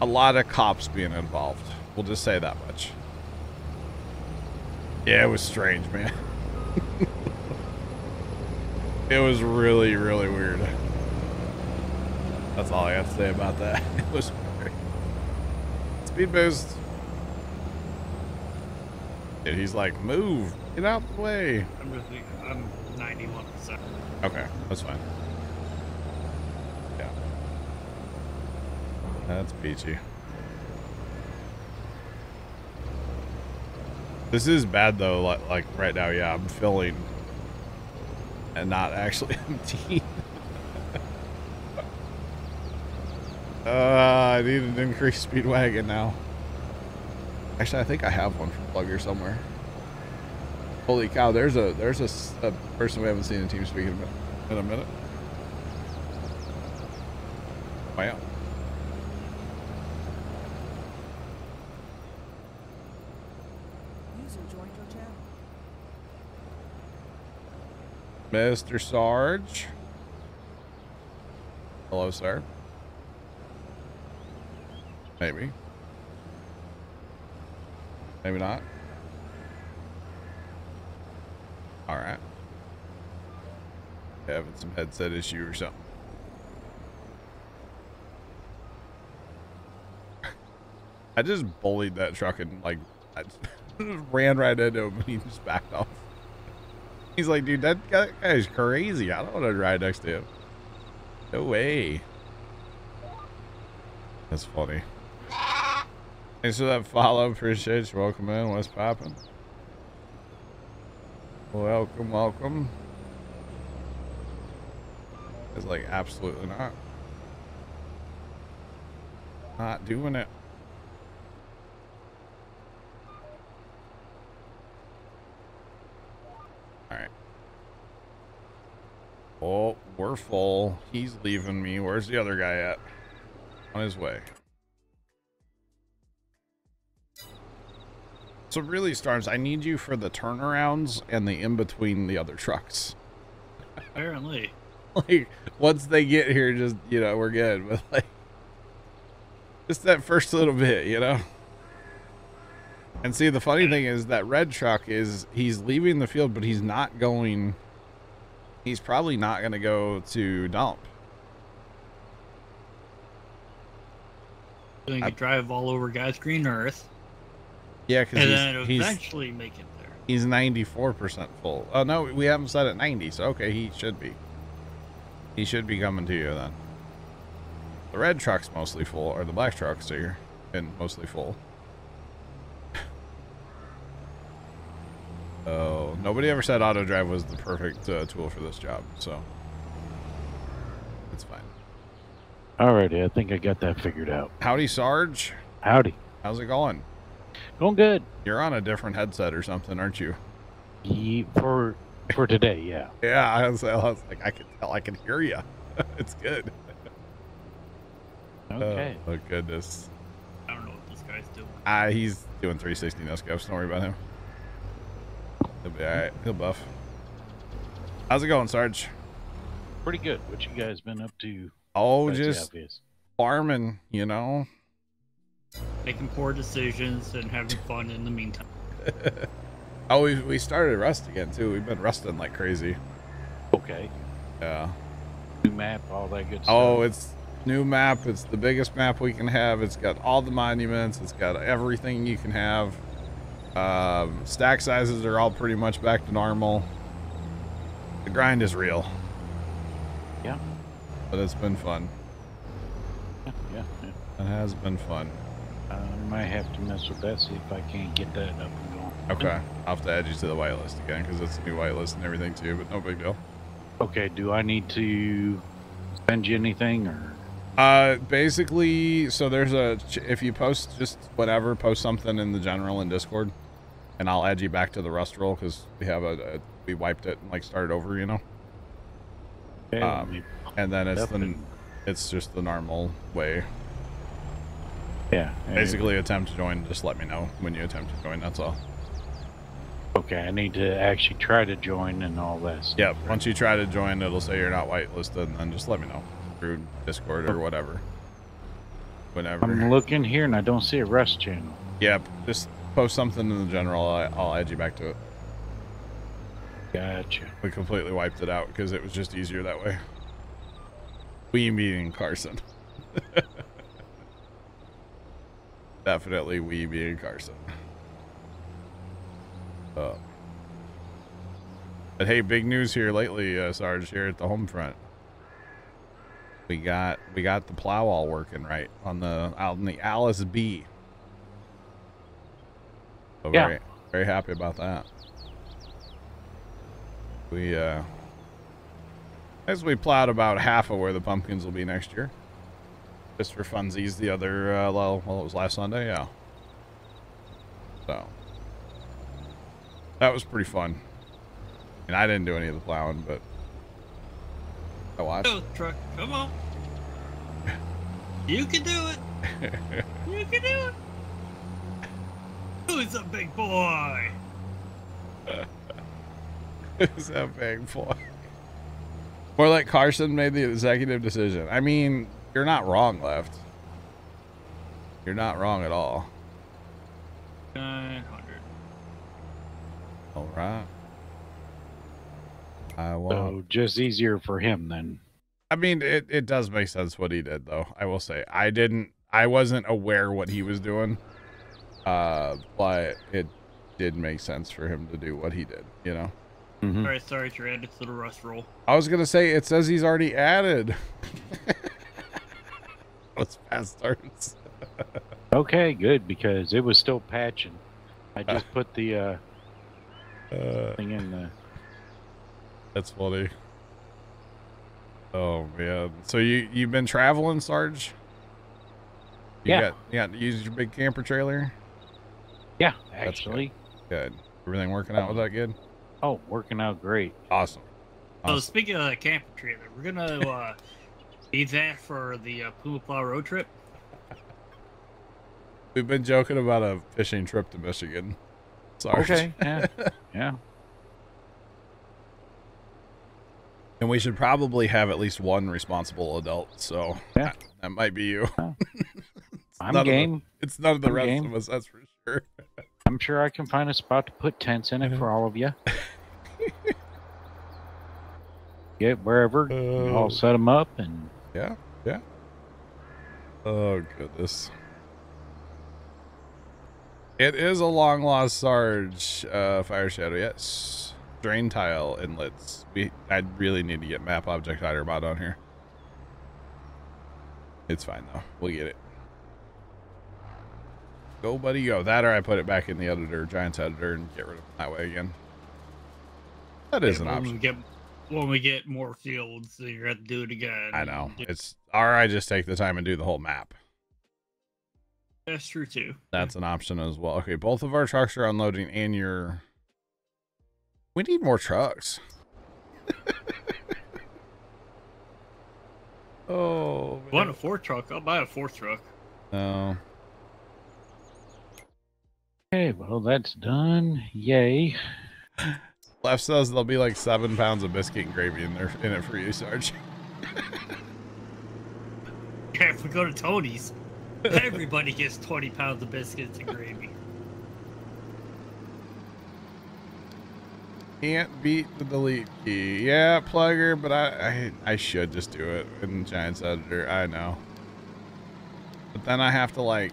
a lot of cops being involved. We'll just say that much. Yeah, it was strange, man. <laughs> it was really, really weird. That's all I have to say about that. <laughs> It was weird. Speed boost. And he's like, move, get out the way. I'm just I'm 91%. Okay, that's fine. Yeah. That's peachy. This is bad though, like, like right now, yeah, I'm filling and not actually <laughs> empty. <laughs> uh, I need an increased speed wagon now. Actually, I think I have one from Plugger somewhere. Holy cow! There's a there's a person we haven't seen in TeamSpeak in a. In a minute. Wow. User joined your channel. Mr. Sarge. Hello, sir. Maybe. Maybe not. All right. Having some headset issue or something. <laughs> I just bullied that truck and like I <laughs> ran right into him and he just backed off. He's like, dude, that guy guy's crazy. I don't want to ride next to him. No way. That's funny. Thanks for that follow. Appreciate you. Welcome in. What's popping? Welcome, welcome. It's like, absolutely not. Not doing it. Alright. Oh, we're full. He's leaving me. Where's the other guy at? On his way. So really, Stars, I need you for the turnarounds and the in-between the other trucks. Apparently. <laughs> Like, once they get here, just, you know, we're good. <laughs> But, like, just that first little bit, you know? And see, the funny thing is that red truck is, he's leaving the field, but he's not going, he's probably not going to go to dump. You I- drive all over God's green earth Yeah, because and then he's, he's, eventually make it there. he's 94% full. Oh, no, we haven't set at 90, so okay, he should be. He should be coming to you then. The red truck's mostly full, or the black truck's here, and mostly full. Oh, nobody ever said auto drive was the perfect uh, tool for this job, so it's fine. Alrighty, I think I got that figured out. Howdy, Sarge. Howdy. How's it going? Going good. You're on a different headset or something, aren't you? Ye- For for today, yeah. <laughs> Yeah, I was, I was like, I can tell, I can hear you. <laughs> it's good. <laughs> Okay. Oh, my goodness. I don't know what this guy's doing. Ah, he's doing 360 no scopes. Don't worry about him. He'll be alright. He'll buff. How's it going, Sarge? Pretty good. What you guys been up to? Oh, just farming, you know? Making poor decisions and having fun in the meantime. <laughs> Oh, we, we started Rust again, too. We've been rusting like crazy. Okay. Yeah. New map, all that good oh, stuff. Oh, it's new map. It's the biggest map we can have. It's got all the monuments. It's got everything you can have. Um, stack sizes are all pretty much back to normal. The grind is real, Yeah. but it's been fun. Yeah. Yeah. yeah. It has been fun. I might have to mess with that, see if I can't get that up and going. Okay, I'll have to add you to the whitelist again because it's a new whitelist and everything too, but no big deal. Okay, do I need to send you anything or? Uh, basically, so there's a if you post just whatever, post something in the general in Discord, and I'll add you back to the Rust role because we have a, a we wiped it and like started over, you know. Okay, Um, And then it's the it's just the normal way. yeah. Basically, attempt to join. Just let me know when you attempt to join. That's all. Okay, I need to actually try to join and all this. Yep. right? Once you try to join, it'll say you're not whitelisted, and then just let me know through Discord or whatever. Whenever. I'm looking here and I don't see a Rust channel. Yep. Just post something in the general. I'll add you back to it. Gotcha. We completely wiped it out because it was just easier that way. We meaning Carson. <laughs> Definitely we being Carson. Uh, but hey, big news here lately, uh, Sarge, here at the home front. We got we got the plow all working right on the out in the Allis B. So Yeah. very very happy about that. We uh as we plowed about half of where the pumpkins will be next year. Just for funsies the other uh well, well it was last Sunday, yeah. So that was pretty fun. And I didn't do any of the plowing, but I watched. Go, truck. Come on. You can do it. <laughs> You can do it. Who's a big boy? <laughs> It's a big boy. More like Carson made the executive decision. I mean, you're not wrong, left. You're not wrong at all. 900. All right. I will. So just easier for him then. I mean, it, it does make sense what he did, though. I will say, I didn't, I wasn't aware what he was doing, uh, but it did make sense for him to do what he did. You know, Mhm. Alright, sorry, you're added to the rust role. I was gonna say it says he's already added. <laughs> Let's fast starts. Okay, good because it was still patching. I just put the uh, Uh, thing in the. that's funny. Oh man, so you you've been traveling, Sarge? You Yeah. Got, you got to use your big camper trailer. Yeah, That's good. actually. Good. Everything working out with that good? Oh, working out great. Awesome. So speaking of the camper trailer, we're gonna uh, <laughs> need that for the uh, Puma Plow road trip. We've been joking about a fishing trip to Michigan. Sorry. Okay. Yeah. <laughs> yeah. And we should probably have at least one responsible adult. So Yeah. that, that might be you. <laughs> I'm none of the- game. It's none of the I'm rest game. of us, that's for sure. I'm sure I can find a spot to put tents in it for all of you. <laughs> Get wherever. Oh. I'll set them up and Yeah, yeah. Oh goodness. It is a long lost Sarge uh, fire shadow. Yes, drain tile inlets. We I really need to get map object hider mod on here. It's fine though. We'll get it. Go, buddy, go. That or I put it back in the editor, Giants editor, and get rid of it that way again. That is an option. We get, when we get more fields, so you have to do it again. I know. It's or I just take the time and do the whole map. That's true too. That's an option as well. Okay, both of our trucks are unloading, and you're. We need more trucks. <laughs> oh, Want man. a fourth truck? I'll buy a fourth truck. no. Okay, well that's done. Yay. Left says there'll be like seven pounds of biscuit and gravy in there in it for you, Sarge. Yeah, <laughs> if we go to Tony's, everybody gets 20 pounds of biscuits and gravy. Can't beat the delete key. Yeah, plugger, but I, I I should just do it in Giants Editor. I know. But then I have to like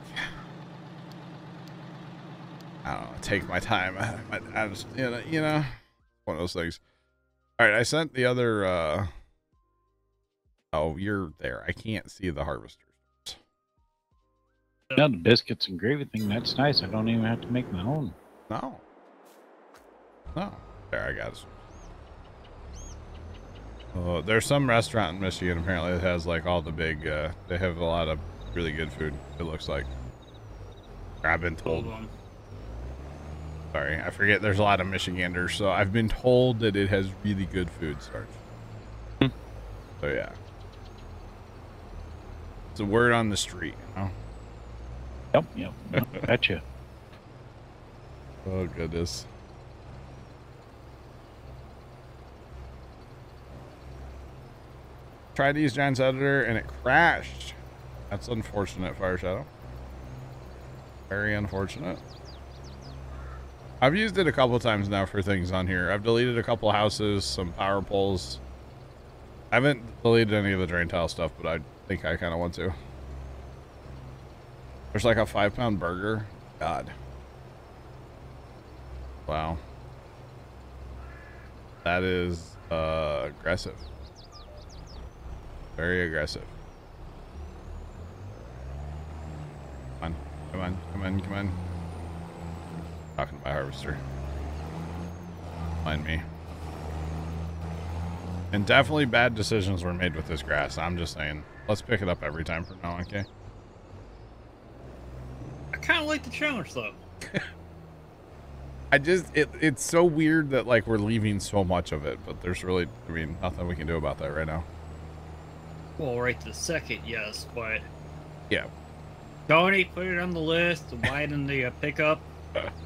I don't know, take my time. <laughs> I, I just, you know, you know, one of those things. All right, I sent the other uh Oh, you're there. I can't see the harvesters. Now the biscuits and gravy thing, that's nice. I don't even have to make my own. No. No. There, I got it. Oh, there's some restaurant in Michigan apparently that has like all the big. Uh, they have a lot of really good food. It looks like. I've been told. Hold on. Sorry, I forget. There's a lot of Michiganders, so I've been told that it has really good food. Starch. Hmm. so yeah, it's a word on the street. You know? Yep, yep. yep. <laughs> Gotcha. Oh goodness. Tried to use Giants Editor and it crashed. That's unfortunate, Fire Shadow. Very unfortunate. I've used it a couple times now for things on here. I've deleted a couple houses, some power poles. I haven't deleted any of the drain tile stuff, but I think I kind of want to. There's like a five pound burger. God. Wow. That is uh, aggressive. Very aggressive. Come on, come on, come on, come on. Talking to my harvester. Mind me. And definitely bad decisions were made with this grass. I'm just saying. Let's pick it up every time from now on, okay? I kind of like the challenge though. <laughs> I just it it's so weird that like we're leaving so much of it, but there's really I mean nothing we can do about that right now. Well, right the second, yes, but Yeah. Tony put it on the list widen the uh, pickup. <laughs>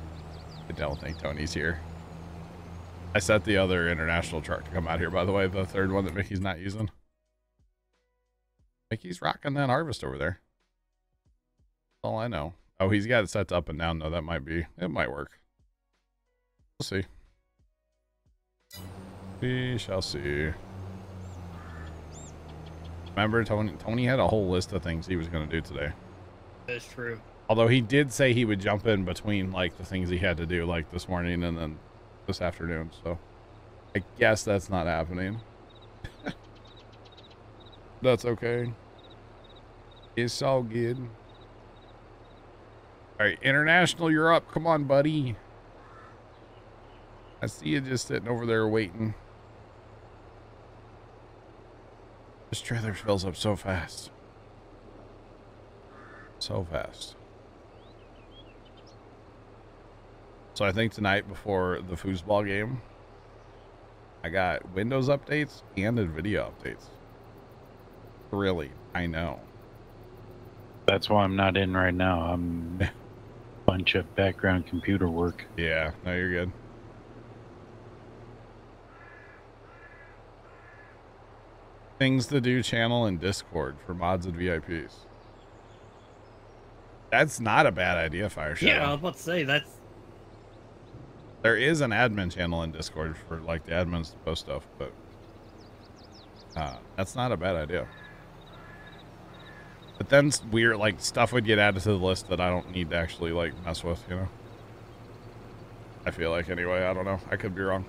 I don't think Tony's here. I set the other international truck to come out here, by the way, the third one that Mickey's not using. Mickey's rocking that harvest over there. That's all I know. Oh, he's got it set up and down though. That might be it might work. We'll see. We shall see. Remember Tony Tony had a whole list of things he was gonna do today. That's true. Although he did say he would jump in between like the things he had to do like this morning and then this afternoon. So I guess that's not happening. <laughs> that's okay. It's all good. All right, international, you're up. Come on, buddy. I see you just sitting over there waiting. This trailer fills up so fast. So fast. So I think tonight before the foosball game, I got Windows updates and NVIDIA updates. Really, I know. That's why I'm not in right now. I'm a <laughs> bunch of background computer work. Yeah, no, you're good. Things to do channel and Discord for mods and VIPs. That's not a bad idea, Fire Shadow. Yeah, I was about to say that's There is an admin channel in Discord for like the admins to post stuff, but uh, that's not a bad idea. But then weird, like stuff would get added to the list that I don't need to actually like mess with, you know. I feel like anyway. I don't know. I could be wrong.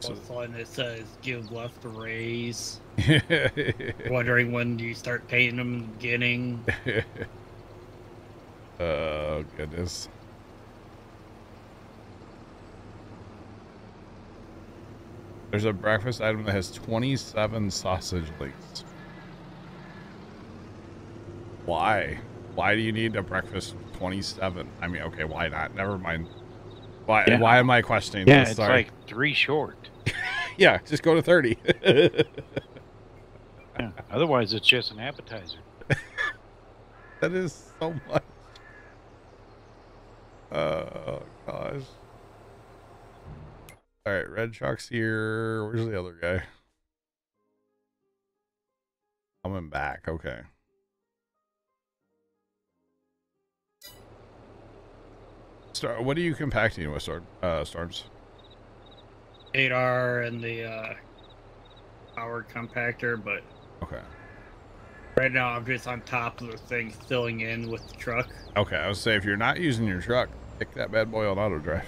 So- line that says give left a raise. <laughs> Wondering when do you start paying them in the beginning. <laughs> oh goodness. There's a breakfast item that has 27 sausage links. Why? Why do you need a breakfast 27? I mean, okay, why not? Never mind. Why? Yeah. Why am I questioning Yeah, this? it's Sorry. like three short. <laughs> yeah, just go to 30. <laughs> Yeah. Otherwise, it's just an appetizer. <laughs> that is so much. Oh gosh. All right, red truck's here. Where's the other guy? Coming back. Okay. Star, what are you compacting with, Storm, uh, Storms? 8R and the uh, power compactor, but Okay. right now I'm just on top of the thing filling in with the truck. Okay, I would say if you're not using your truck, pick that bad boy on auto drive.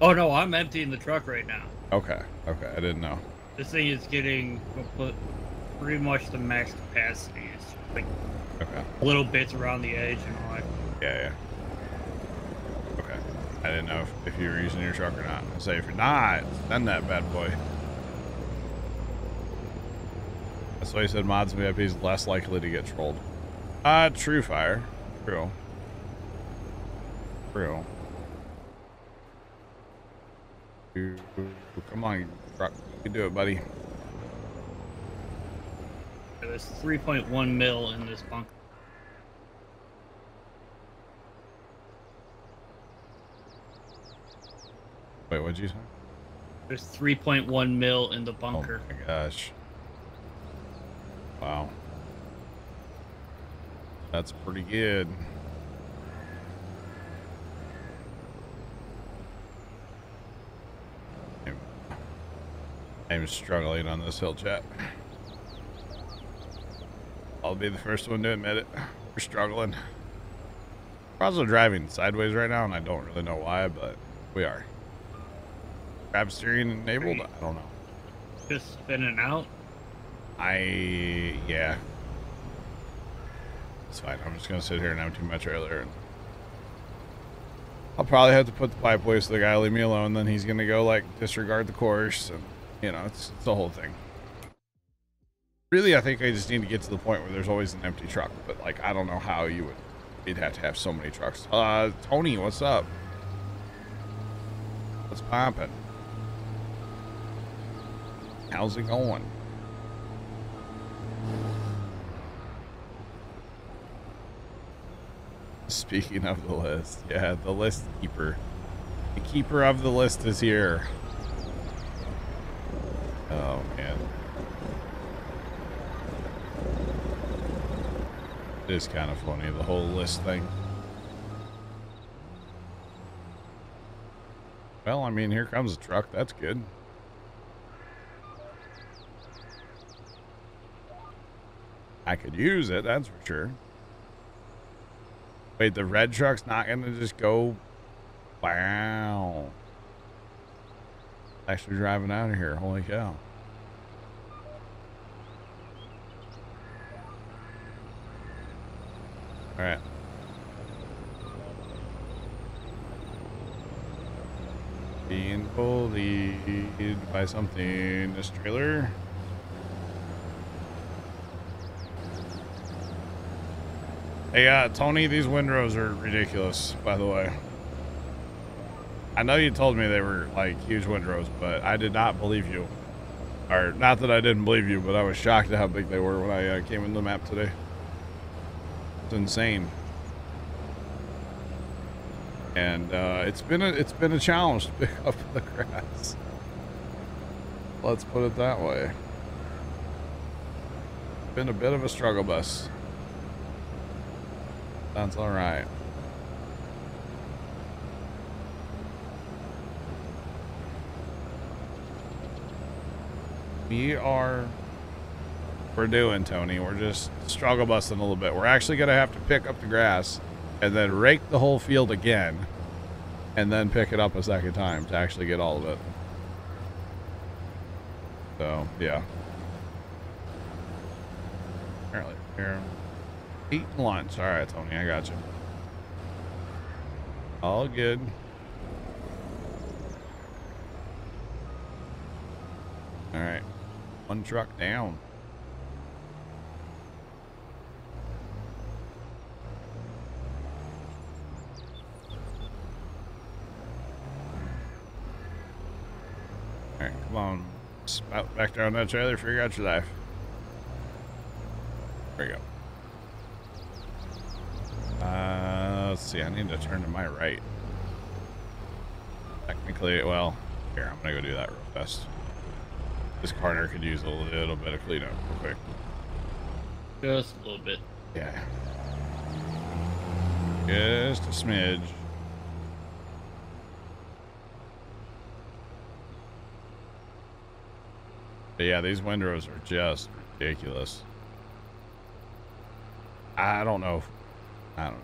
Oh no, I'm emptying the truck right now. Okay, okay, I didn't know. This thing is getting pretty much the max capacity. It's like Okay, little bits around the edge and all that. yeah, yeah. Okay, I didn't know if, if you were using your truck or not. I say if you're not, then that bad boy. That's why he said mods and VIP is less likely to get trolled. Uh, true fire. True. True. You- Come on. You can do it, buddy. There's 3.1 mil in this bunker. Wait, what'd you say? There's 3.1 mil in the bunker. Oh my gosh. Wow. That's pretty good. I'm, I'm struggling on this hill chat. I'll be the first one to admit it. We're struggling. We're also driving sideways right now, and I don't really know why, but we are. Grab steering enabled? I don't know. Just spinning out. I yeah. It's fine. I'm just gonna sit here and empty my trailer and I'll probably have to put the pipe away so the guy will leave me alone, then he's gonna go like disregard the course and you know, it's, it's the whole thing. Really I think I just need to get to the point where there's always an empty truck, but like I don't know how you would you'd have to have so many trucks. Uh Tony, what's up? What's poppin'? How's it going? <laughs> Speaking of the list, yeah, the list keeper. The keeper of the list is here. Oh, man. It is kind of funny, the whole list thing. Well, I mean, here comes a truck. That's good. I could use it, that's for sure. Wait, the red truck's not gonna just go. Wow. Actually driving out of here. Holy cow. Alright. Being bullied by something. This trailer. Hey, uh, Tony, these windrows are ridiculous, by the way. I know you told me they were, like, huge windrows, but I did not believe you. Or, not that I didn't believe you, but I was shocked at how big they were when I uh, came in the map today. Insane. And, uh, it's been a, it's been a challenge to <laughs> pick up the grass. Let's put it that way. Been a bit of a struggle bus. That's all right. We are. We're doing, Tony. We're just struggle busting a little bit. We're actually going to have to pick up the grass and then rake the whole field again and then pick it up a second time to actually get all of it. So, yeah. Apparently, here. Eating lunch. All right, Tony, I got you. All good. All right. One truck down. All right, come on. Spout back down that trailer, figure out your life. There you go. Uh, let's see. I need to turn to my right. Technically, well, here, I'm to go do that real fast. This corner could use a little bit of cleanup real quick. Just a little bit. Yeah. Just a smidge. But yeah, these windrows are just ridiculous. I don't know. I don't know.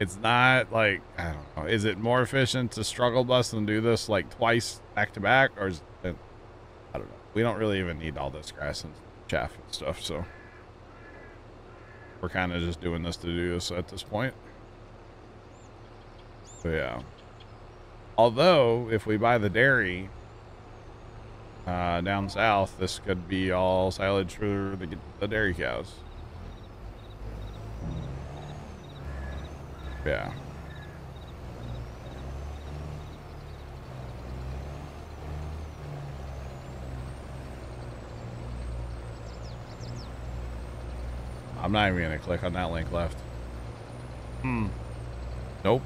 It's not like I don't know. Is it more efficient to struggle bus than do this like twice back to back, or is it? I don't know. We don't really even need all this grass and chaff and stuff, so we're kind of just doing this to do this at this point. So yeah. Although, if we buy the dairy uh, down south, this could be all silage for the, the dairy cows. Yeah. I'm not even gonna click on that link left. Hmm. Nope.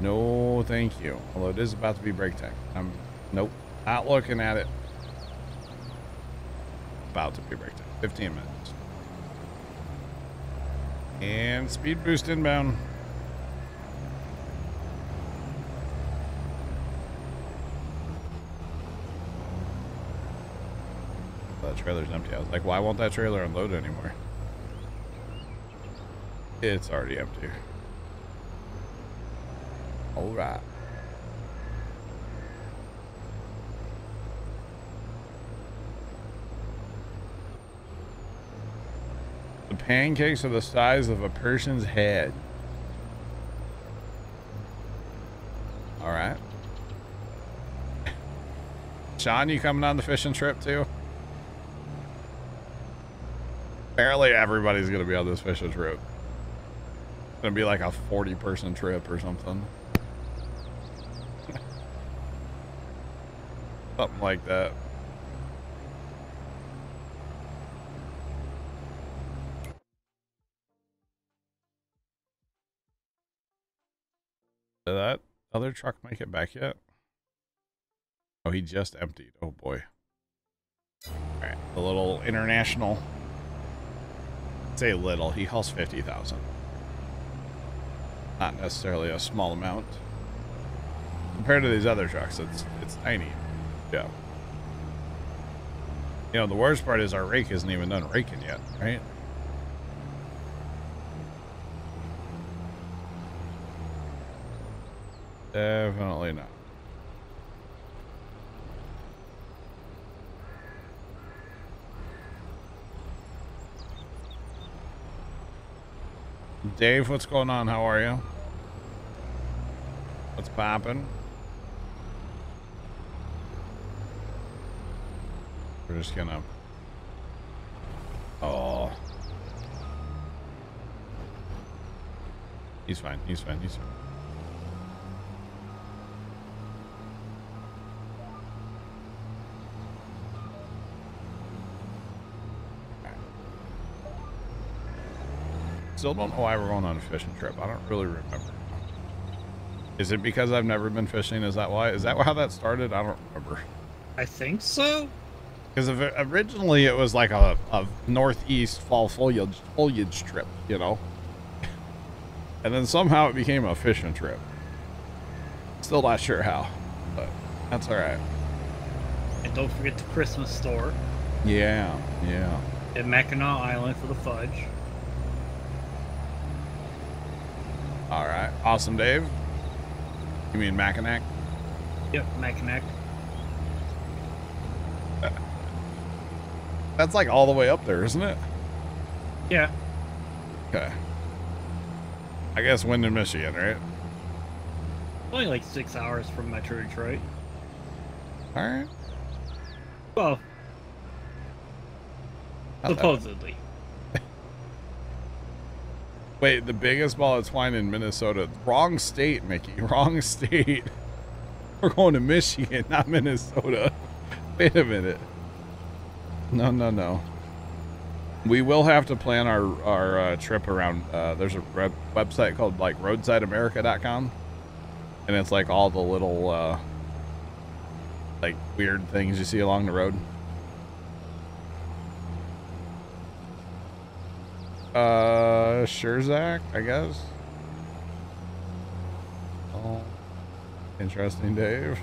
No, thank you. Although it is about to be break time. I'm nope. Not looking at it. About to be break time. 15 minutes. And speed boost inbound. That trailer's empty. I was like, why won't that trailer unload anymore? It's already empty. All right. The pancakes are the size of a person's head. All right. Sean, you coming on the fishing trip too? Apparently everybody's going to be on this fishing trip. It's going to be like a 40 person trip or something. Something like that. Did that other truck make it back yet? Oh, he just emptied. Oh boy. Alright, the little international. Say little, he hauls 50,000. Not necessarily a small amount. Compared to these other trucks, it's it's tiny. Yeah. You know, the worst part is our rake isn't even done raking yet, right? Definitely not. Dave, what's going on? How are you? What's popping? We're just gonna... Oh. He's fine, he's fine, he's fine. Still don't know why we're going on a fishing trip. I don't really remember. Is it because I've never been fishing? Is that why? Is that how that started? I don't remember. I think so. Because originally it was like a, a northeast fall foliage foliage trip, you know. And then somehow it became a fishing trip. Still not sure how, but that's all right. And don't forget the Christmas store Yeah, yeah. at Mackinac Island for the fudge. All right. Awesome, Dave. You mean Mackinac? Yep, Mackinac. That's like all the way up there, isn't it? Yeah. Okay. I guess Wyndham, Michigan, right? Only like six hours from Metro Detroit. All right. Well, Not supposedly. <laughs> Wait, the biggest ball of twine in Minnesota. Wrong state, Mickey. <laughs> Wrong state. We're going to Michigan, not Minnesota. <laughs> Wait a minute. No, no, no. We will have to plan our our uh, trip around. Uh, there's a web- website called like RoadsideAmerica.com, and it's like all the little uh, like weird things you see along the road. Uh, sure, Zach. I guess. Oh, interesting, Dave.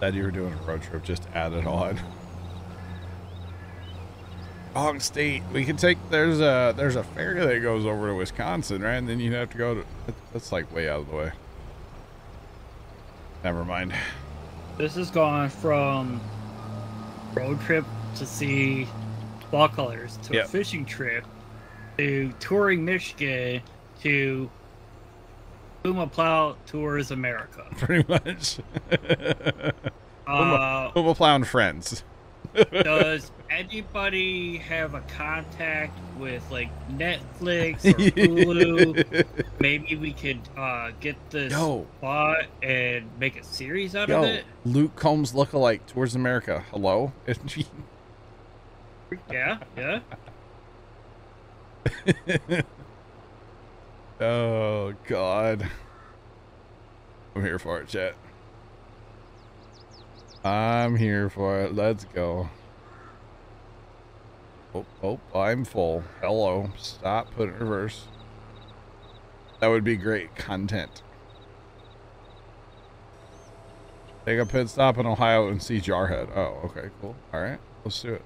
Said you were doing a road trip, just add it on. Wrong state. We can take there's a there's a ferry that goes over to Wisconsin, right? And then you'd have to go to that's like way out of the way. Never mind. This has gone from road trip to see ball colors to Yep. a fishing trip to touring Michigan to Puma Plow Tours America. <laughs> Pretty much. <laughs> Uh, Puma Plow and friends. <laughs> does anybody have a contact with like Netflix or Hulu? Maybe we could uh, get this Yo. spot and make a series out Yo, of it. Luke Combs lookalike tours America. Hello? Yeah, yeah. Oh God. I'm here for it, chat. I'm here for it. Let's go. Oh, oh, I'm full. Hello. Stop. Put it in reverse. That would be great content. Take a pit stop in Ohio and see Jarhead. Oh, okay, cool. All right, let's do it.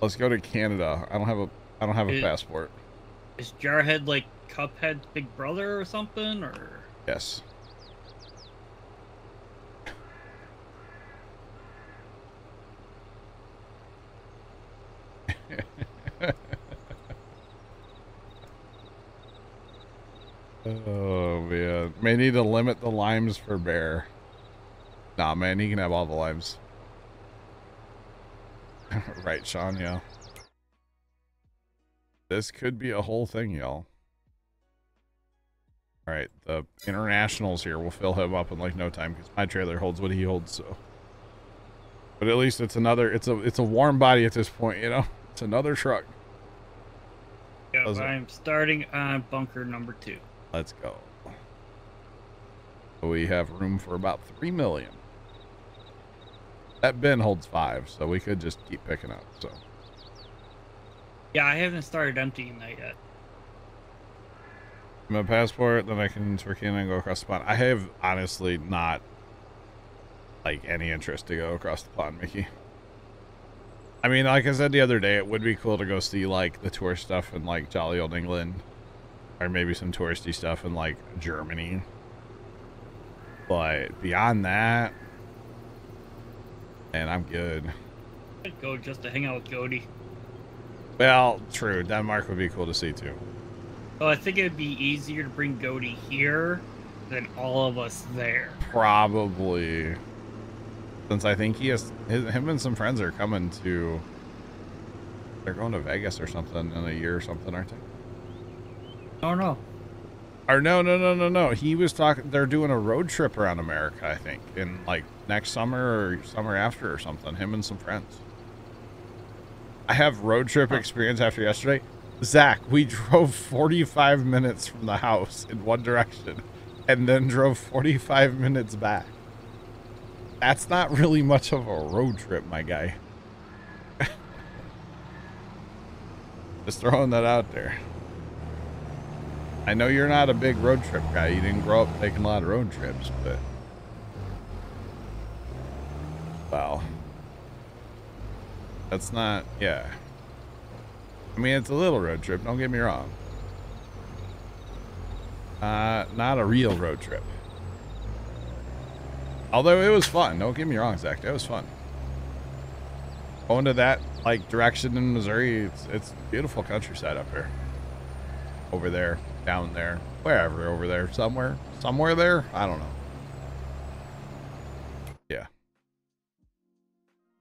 Let's go to Canada. I don't have a I don't have a It- passport. Is Jarhead like Cuphead's big brother or something? Or Yes. <laughs> oh man, may need to limit the limes for bear. Nah, man, he can have all the limes. <laughs> right, Sean. Yeah. This could be a whole thing, y'all. All right, the internationals here will fill him up in like no time because my trailer holds what he holds. So, but at least it's another. It's a it's a warm body at this point. You know, it's another truck. Does? I'm starting on bunker number two. Let's go. We have room for about three million. That bin holds five, so we could just keep picking up. So Yeah, I haven't started emptying that yet. My passport, then I can Turkey and go across the pond. I have honestly not like any interest to go across the pond, Mickey. I mean, like I said the other day, it would be cool to go see like the tourist stuff in like jolly old England, or maybe some touristy stuff in like Germany. But beyond that, and I'm good. I'd go just to hang out with Cody. Well, true. Denmark would be cool to see too. So I think it'd be easier to bring Cody here than all of us there. Probably. Since I think he has his, him and some friends are coming to. They're going to Vegas or something in a year or something, aren't they? Oh no. Or no, no, no, no, no. He was talking. They're doing a road trip around America, I think, in like next summer or summer after or something. Him and some friends. I have road trip experience after yesterday. Zach, we drove 45 minutes from the house in one direction and then drove 45 minutes back. That's not really much of a road trip, my guy. <laughs> Just throwing that out there. I know you're not a big road trip guy. You didn't grow up taking a lot of road trips, but wow. That's not, yeah. I mean, it's a little road trip, don't get me wrong. Uh, not a real road trip. Although it was fun, don't get me wrong, Zach, it was fun. Going to that, like, direction in Missouri, it's, it's beautiful countryside up here over there, down there, wherever over there, somewhere, somewhere there. I don't know. Yeah.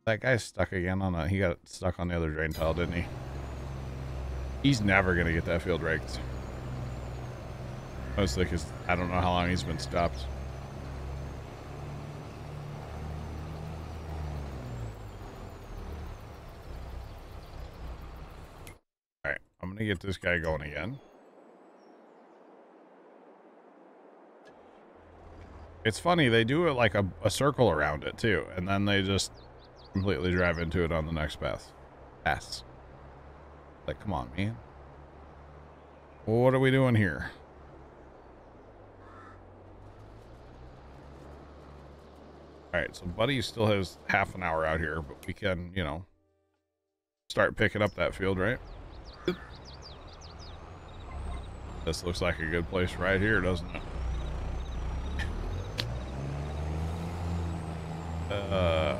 That guy's stuck again on a. He got stuck on the other drain tile, didn't he? He's never gonna get that field raked. Mostly because I don't know how long he's been stopped. All right, I'm gonna get this guy going again. It's funny, they do it like a, a circle around it too, and then they just completely drive into it on the next path. Pass. Like, come on, man. What are we doing here? All right, so Buddy still has half an hour out here, but we can, you know, start picking up that field, right? This looks like a good place right here, doesn't it? Uh,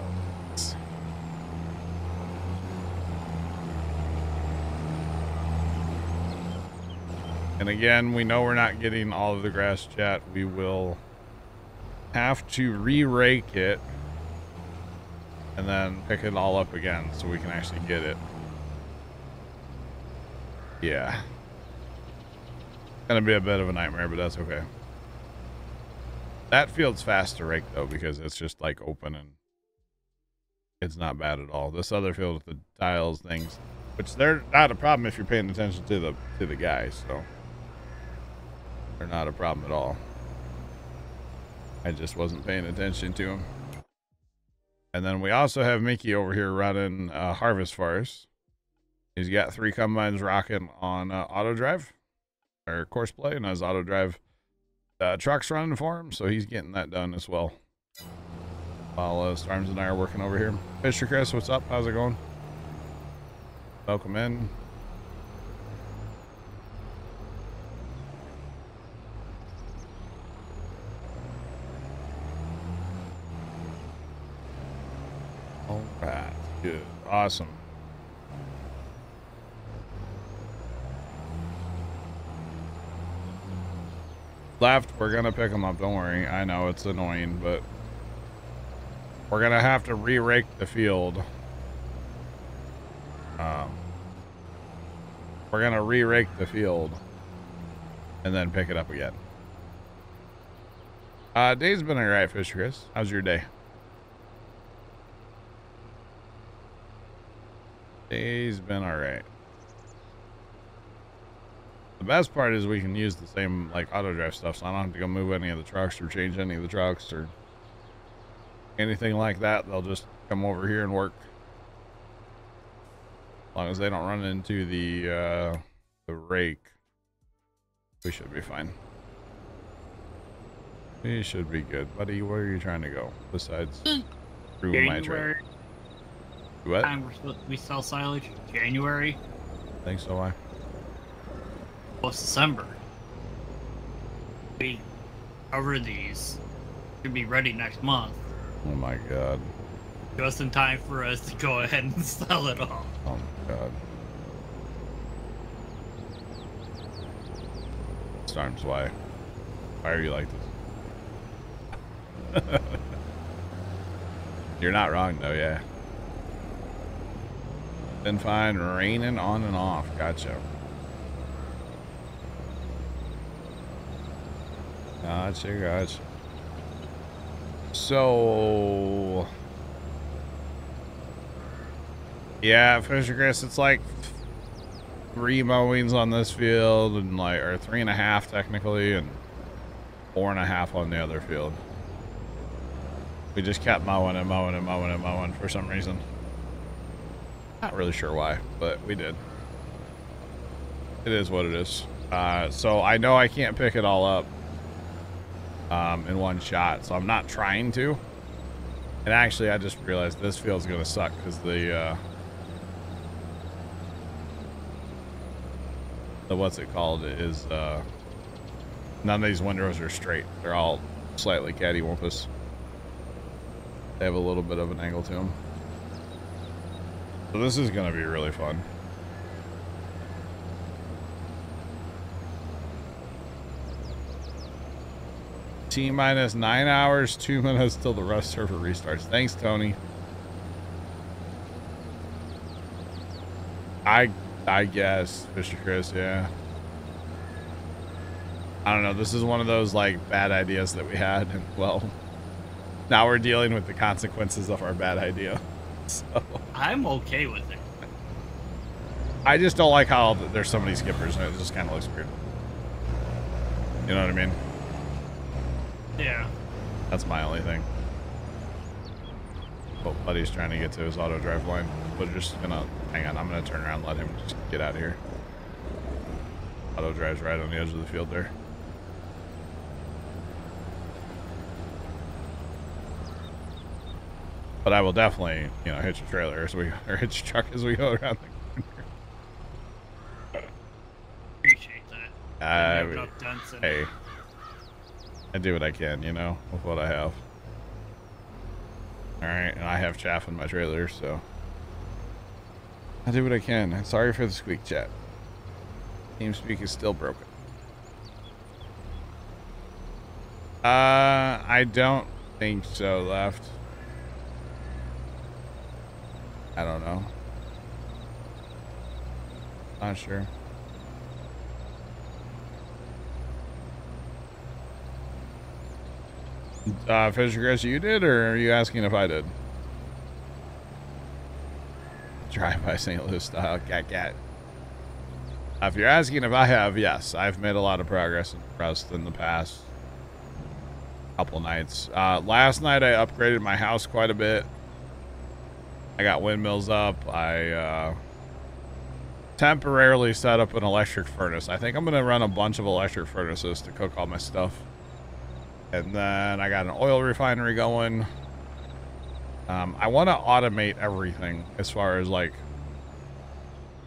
and again, we know we're not getting all of the grass yet. We will have to re-rake it and then pick it all up again so we can actually get it. Yeah. Gonna be a bit of a nightmare, but that's okay. That field's fast to rake though because it's just like open and it's not bad at all. This other field with the tiles things, which they're not a problem if you're paying attention to the to the guys, so they're not a problem at all. I just wasn't paying attention to them. And then we also have Mickey over here running uh, Harvest Farce. He's got three combines rocking on uh, auto drive or course play, and his auto drive uh, trucks running for him, so he's getting that done as well. While uh, Storms and I are working over here. Fisher Chris, what's up? How's it going? Welcome in. All right, awesome. Left, we're gonna pick them up. Don't worry. I know it's annoying, but we're gonna have to re-rake the field. Um, we're gonna re-rake the field and then pick it up again. Uh, day's been alright, Fish Chris. How's your day? Day's been alright. The best part is we can use the same like auto drive stuff, so I don't have to go move any of the trucks or change any of the trucks or anything like that. They'll just come over here and work. As long as they don't run into the uh, the rake, we should be fine. We should be good, buddy. Where are you trying to go besides through my truck? What? Time we're supposed we sell silage. January. I think so. Why? Well, it's December. We cover these. Should be ready next month. Oh my god. Just in time for us to go <laughs> ahead and sell it all. Oh my god. Storms, why? Why are you like this? <laughs> You're not wrong though, yeah. Been fine, raining on and off. Gotcha. Gotcha, gotcha. So Yeah, Fisher Chris, it's like three mowings on this field and like or three and a half technically and four and a half on the other field. We just kept mowing and mowing and mowing and mowing for some reason. Not really sure why, but we did. It is what it is. Uh, so I know I can't pick it all up um, in one shot, so I'm not trying to. And actually, I just realized this field's going to suck because the, uh, the what's it called is uh, none of these windrows are straight. They're all slightly cattywampus. They have a little bit of an angle to them. So this is going to be really fun. T minus nine hours, two minutes till the Rust server restarts. Thanks, Tony. I I guess, Mr. Chris, yeah. I don't know. This is one of those like bad ideas that we had, and well, now we're dealing with the consequences of our bad idea. <laughs> So I'm okay with it. I just don't like how there's so many skippers, and it just kind of looks weird. You know what I mean? Yeah. That's my only thing. But Buddy's trying to get to his auto drive line. We're just gonna hang on. I'm gonna turn around and let him just get out of here. Auto drives right on the edge of the field there. But I will definitely, you know, hitch a trailer as we or hitch a truck as we go around the corner. Appreciate that. I Didn't have would- enough dents in it. hey, I do what I can, you know, with what I have. All right, and I have chaff in my trailer, so I do what I can. Sorry for the squeak chat. TeamSpeak is still broken. Uh, I don't think so. Left. I don't know. Not sure. Uh, Fisher Chris, you did, or are you asking if I did? Drive by St. Louis style, cat cat. Uh, if you're asking if I have, yes, I've made a lot of progress in Rust in the past couple nights. Uh, last night I upgraded my house quite a bit. I got windmills up. I uh, temporarily set up an electric furnace. I think I'm gonna run a bunch of electric furnaces to cook all my stuff. And then I got an oil refinery going. Um, I want to automate everything as far as like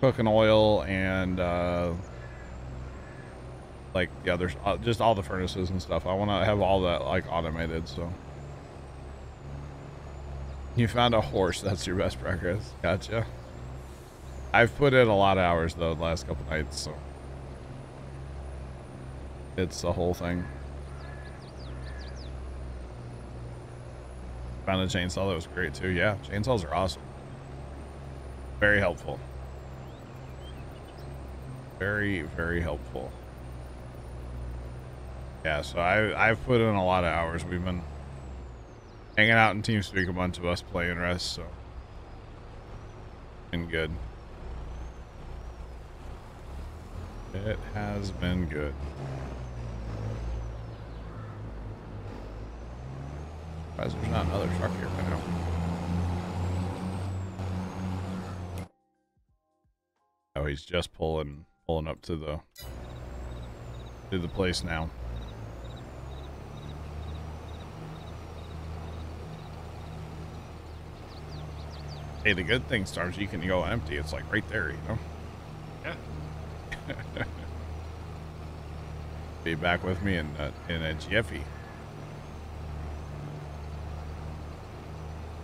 cooking oil and uh, like yeah, there's uh, just all the furnaces and stuff. I want to have all that like automated. So you found a horse. That's your best progress. Gotcha. I've put in a lot of hours though the last couple nights, so it's the whole thing. Found a chainsaw that was great too. Yeah, chainsaws are awesome. Very helpful. Very, very helpful. Yeah, so I I've put in a lot of hours. We've been hanging out in TeamSpeak, a bunch of us playing Rust, so been good. It has been good. Surprised there's not another truck here by now. Oh, he's just pulling pulling up to the to the place now. Hey, the good thing, Storms, you can go empty. It's like right there, you know. Yeah. Be back with me in a, uh, in a jiffy.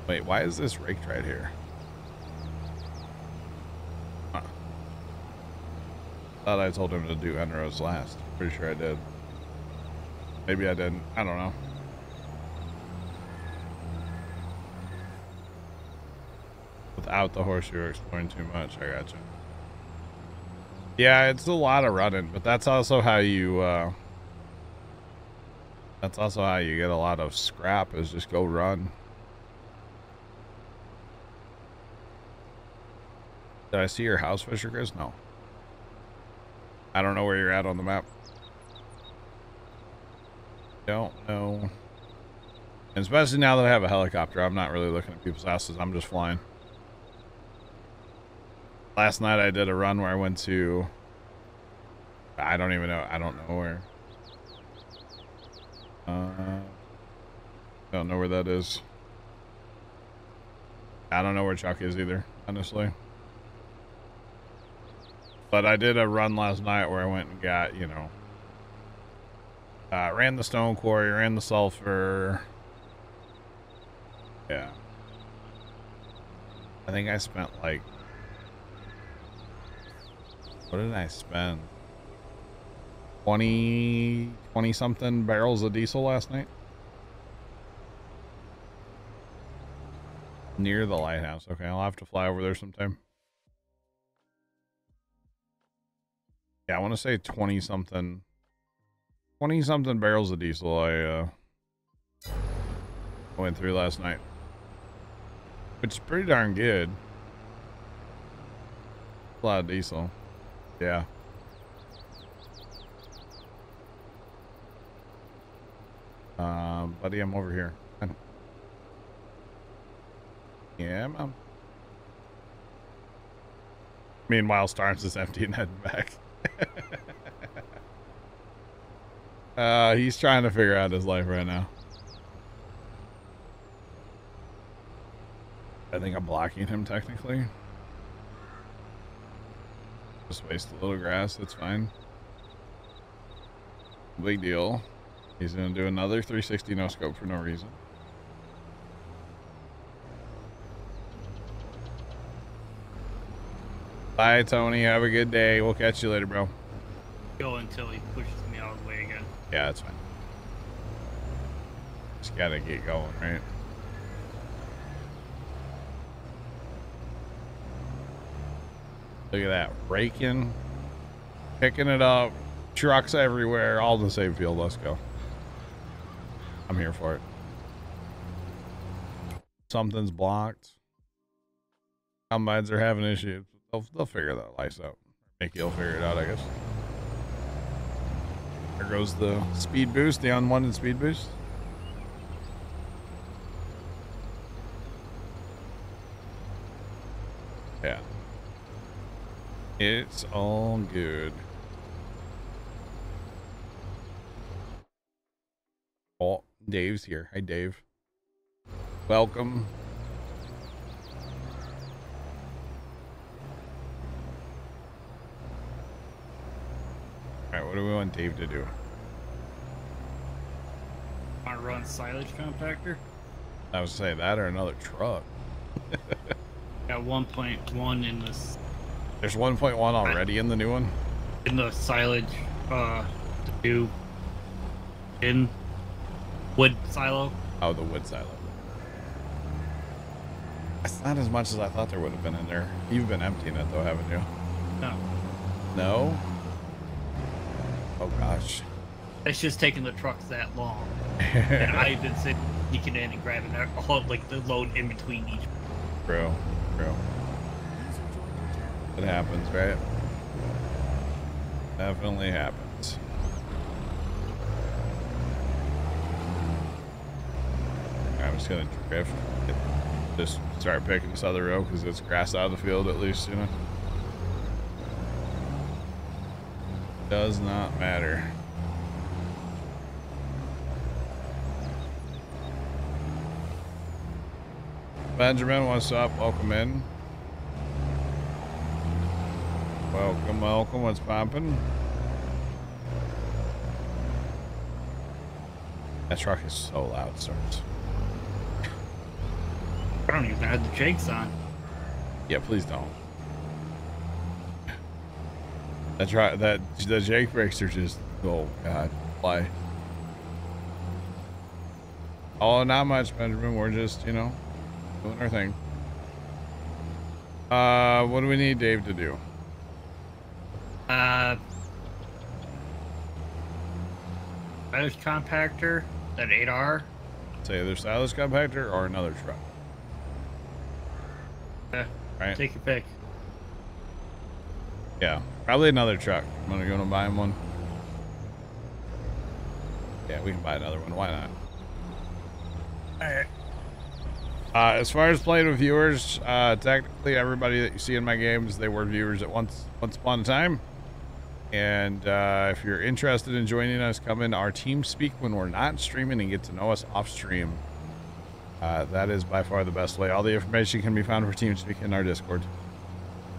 Wait, why is this raked right here? Huh. Thought I told him to do Enros last. Pretty sure I did. Maybe I didn't. I don't know. Without the horse, you're exploring too much. I gotcha. Yeah, it's a lot of running, but that's also how you, uh, that's also how you get a lot of scrap is just go run. Did I see your house, Fisher Chris? No. I don't know where you're at on the map. Don't know. Especially now that I have a helicopter, I'm not really looking at people's houses. I'm just flying. Last night I did a run where I went to... I don't even know. I don't know where. Uh, don't know where that is. I don't know where Chuck is either, honestly. But I did a run last night where I went and got, you know, uh, ran the stone quarry, ran the sulfur. Yeah. I think I spent like, what did I spend? 20, 20 something barrels of diesel last night. Near the lighthouse. Okay, I'll have to fly over there sometime. Yeah, I want to say 20 something 20 something barrels of diesel I uh went through last night. Which is pretty darn good. A lot of diesel. Yeah. Um, buddy, I'm over here. <laughs> Yeah, mom. Meanwhile, Storms is empty and heading back. <laughs> Uh, he's trying to figure out his life right now. I think I'm blocking him technically. Just waste a little grass, that's fine. Big deal. He's gonna do another 360 no scope for no reason. Bye, Tony. Have a good day. We'll catch you later, bro. Go until he pushes me out of the way again. Yeah, that's fine. Just gotta get going, right? Look at that. Raking, picking it up, trucks everywhere, all in the same field. Let's go. I'm here for it. Something's blocked. Combines are having issues. They'll, they'll figure that life out. Mickey will figure it out, I guess. There goes the speed boost, the unwanted speed boost. Yeah. It's all good. Oh, Dave's here. Hi, Dave. Welcome. All right, what do we want Dave to do? Want to run silage compactor? I would say that or another truck. Got 1.1 in this There's 1.1 already in the new one. in the silage uh the new in wood silo. Oh, the wood silo. That's not as much as I thought there would have been in there. You've been emptying it though, haven't you? No. No? Oh gosh. It's just taking the trucks that long. <laughs> and I've been sitting sneaking in and grabbing all like the load in between each True. True. It happens, right? Definitely happens. I'm just gonna drift. Just start picking this other row because it's grass out of the field at least, you know. Does not matter. Benjamin, what's up? Welcome in. Welcome, welcome. What's poppin'? That truck is so loud, sir. I don't even have the jakes on. Yeah, please don't. That's right. That the Jake brakes are just oh god, why? Oh, not much, Benjamin. We're just you know doing our thing. Uh, what do we need Dave to do? Uh silage compactor, that 8R. Say either silage compactor or another truck, Uh, right? take your pick. Yeah, probably another truck. I'm gonna go and buy him one. Yeah, we can buy another one. Why not? Alright. Uh, as far as playing with viewers, uh, technically everybody that you see in my games, they were viewers at once once upon a time. And uh, if you're interested in joining us, come in our TeamSpeak when we're not streaming and get to know us off stream. Uh, that is by far the best way. All the information can be found for TeamSpeak in our Discord.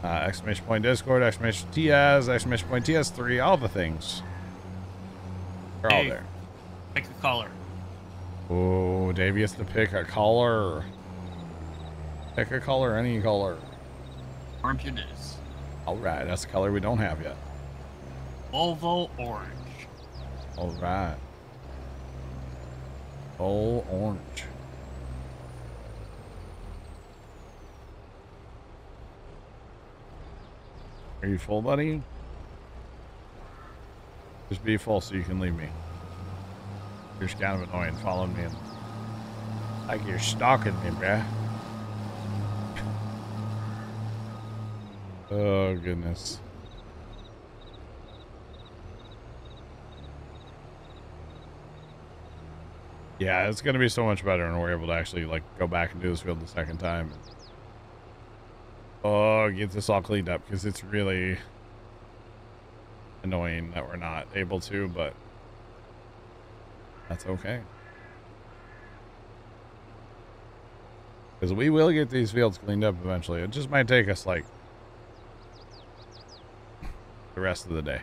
Uh, exclamation point Discord, exclamation TS, exclamation point TS3, all the things. They're all there. Pick a color. Oh, Dave gets to pick a color. Pick a color, any color. Orange it is. All right, that's the color we don't have yet. Volvo orange. All right. Full orange. Are you full, buddy? Just be full so you can leave me. You're just kind of annoying following me. And, like you're stalking me, bruh. <laughs> Oh, goodness. Yeah, it's gonna be so much better when we're able to actually like go back and do this field the second time. Oh, get this all cleaned up because it's really annoying that we're not able to, but That's okay. Because we will get these fields cleaned up eventually. It just might take us like the rest of the day.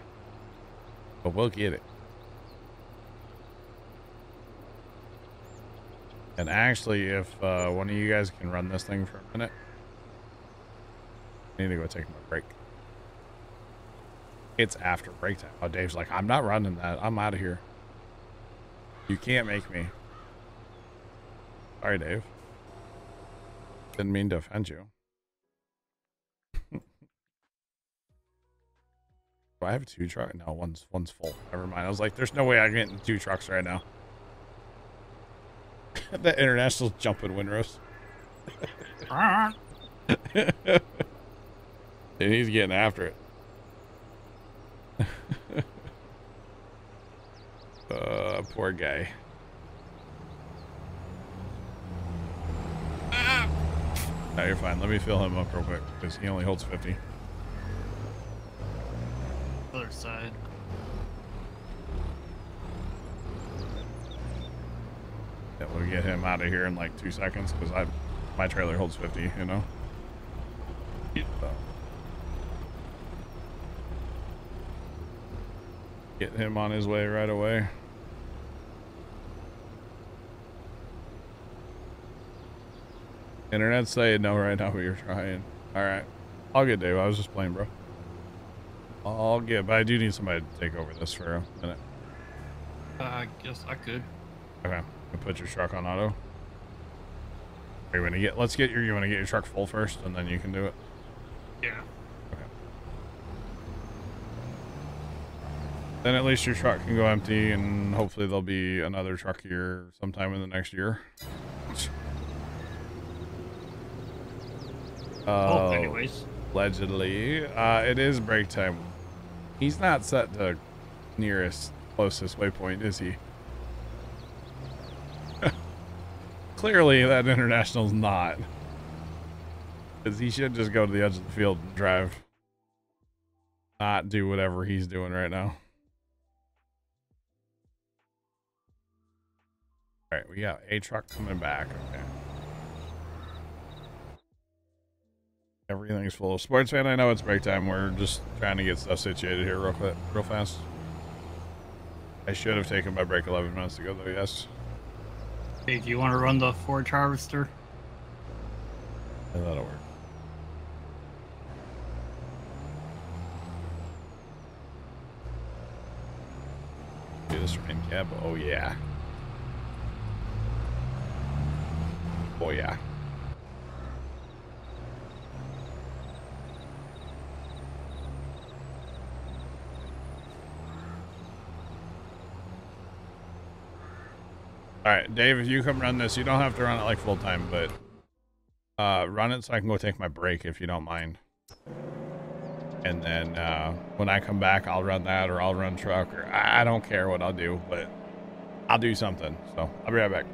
But we'll get it. And actually, if uh, one of you guys can run this thing for a minute, I need to go take my break. It's after break time. Oh, Dave's like, I'm not running that. I'm out of here. You can't make me. Sorry, Dave. Didn't mean to offend you. <laughs> Do I have two trucks? No, one's one's full. Never mind. I was like, there's no way I can get in two trucks right now. <laughs> that international's jumping windrows. <laughs> and he's getting after it. <laughs> uh, poor guy. No, you're fine. Let me fill him up real quick because he only holds 50. Other side. Yeah, him out of here in like two seconds because I, my trailer holds 50, you know? So. Get him on his way right away. Internet saying no right now, but you're trying. All right. I'll get Dave. I was just playing, bro. I'll get, but I do need somebody to take over this for a minute. Uh, I guess I could. Okay. Put your truck on auto. Are you gonna get? Let's get your. You want to get your truck full first, and then you can do it. Yeah. Okay. Then at least your truck can go empty, and hopefully there'll be another truck here sometime in the next year. Oh, Uh, anyways. allegedly, uh, it is break time. He's not set to nearest closest waypoint, is he? Clearly, that international's not. Because he should just go to the edge of the field and drive. Not do whatever he's doing right now. Alright, we got a truck coming back. Okay. Everything's full of sports fan. I know it's break time. We're just trying to get stuff situated here real real fast. I should have taken my break 11 minutes ago, though. Yes, Hey, do you want to run the forage harvester? Yeah, that'll work. Do this rain cab. Oh yeah. Oh yeah. All right, Dave, if you come run this, you don't have to run it like full time, but uh, run it so I can go take my break if you don't mind. And then uh, when I come back, I'll run that or I'll run truck or I don't care what I'll do, but I'll do something. So I'll be right back.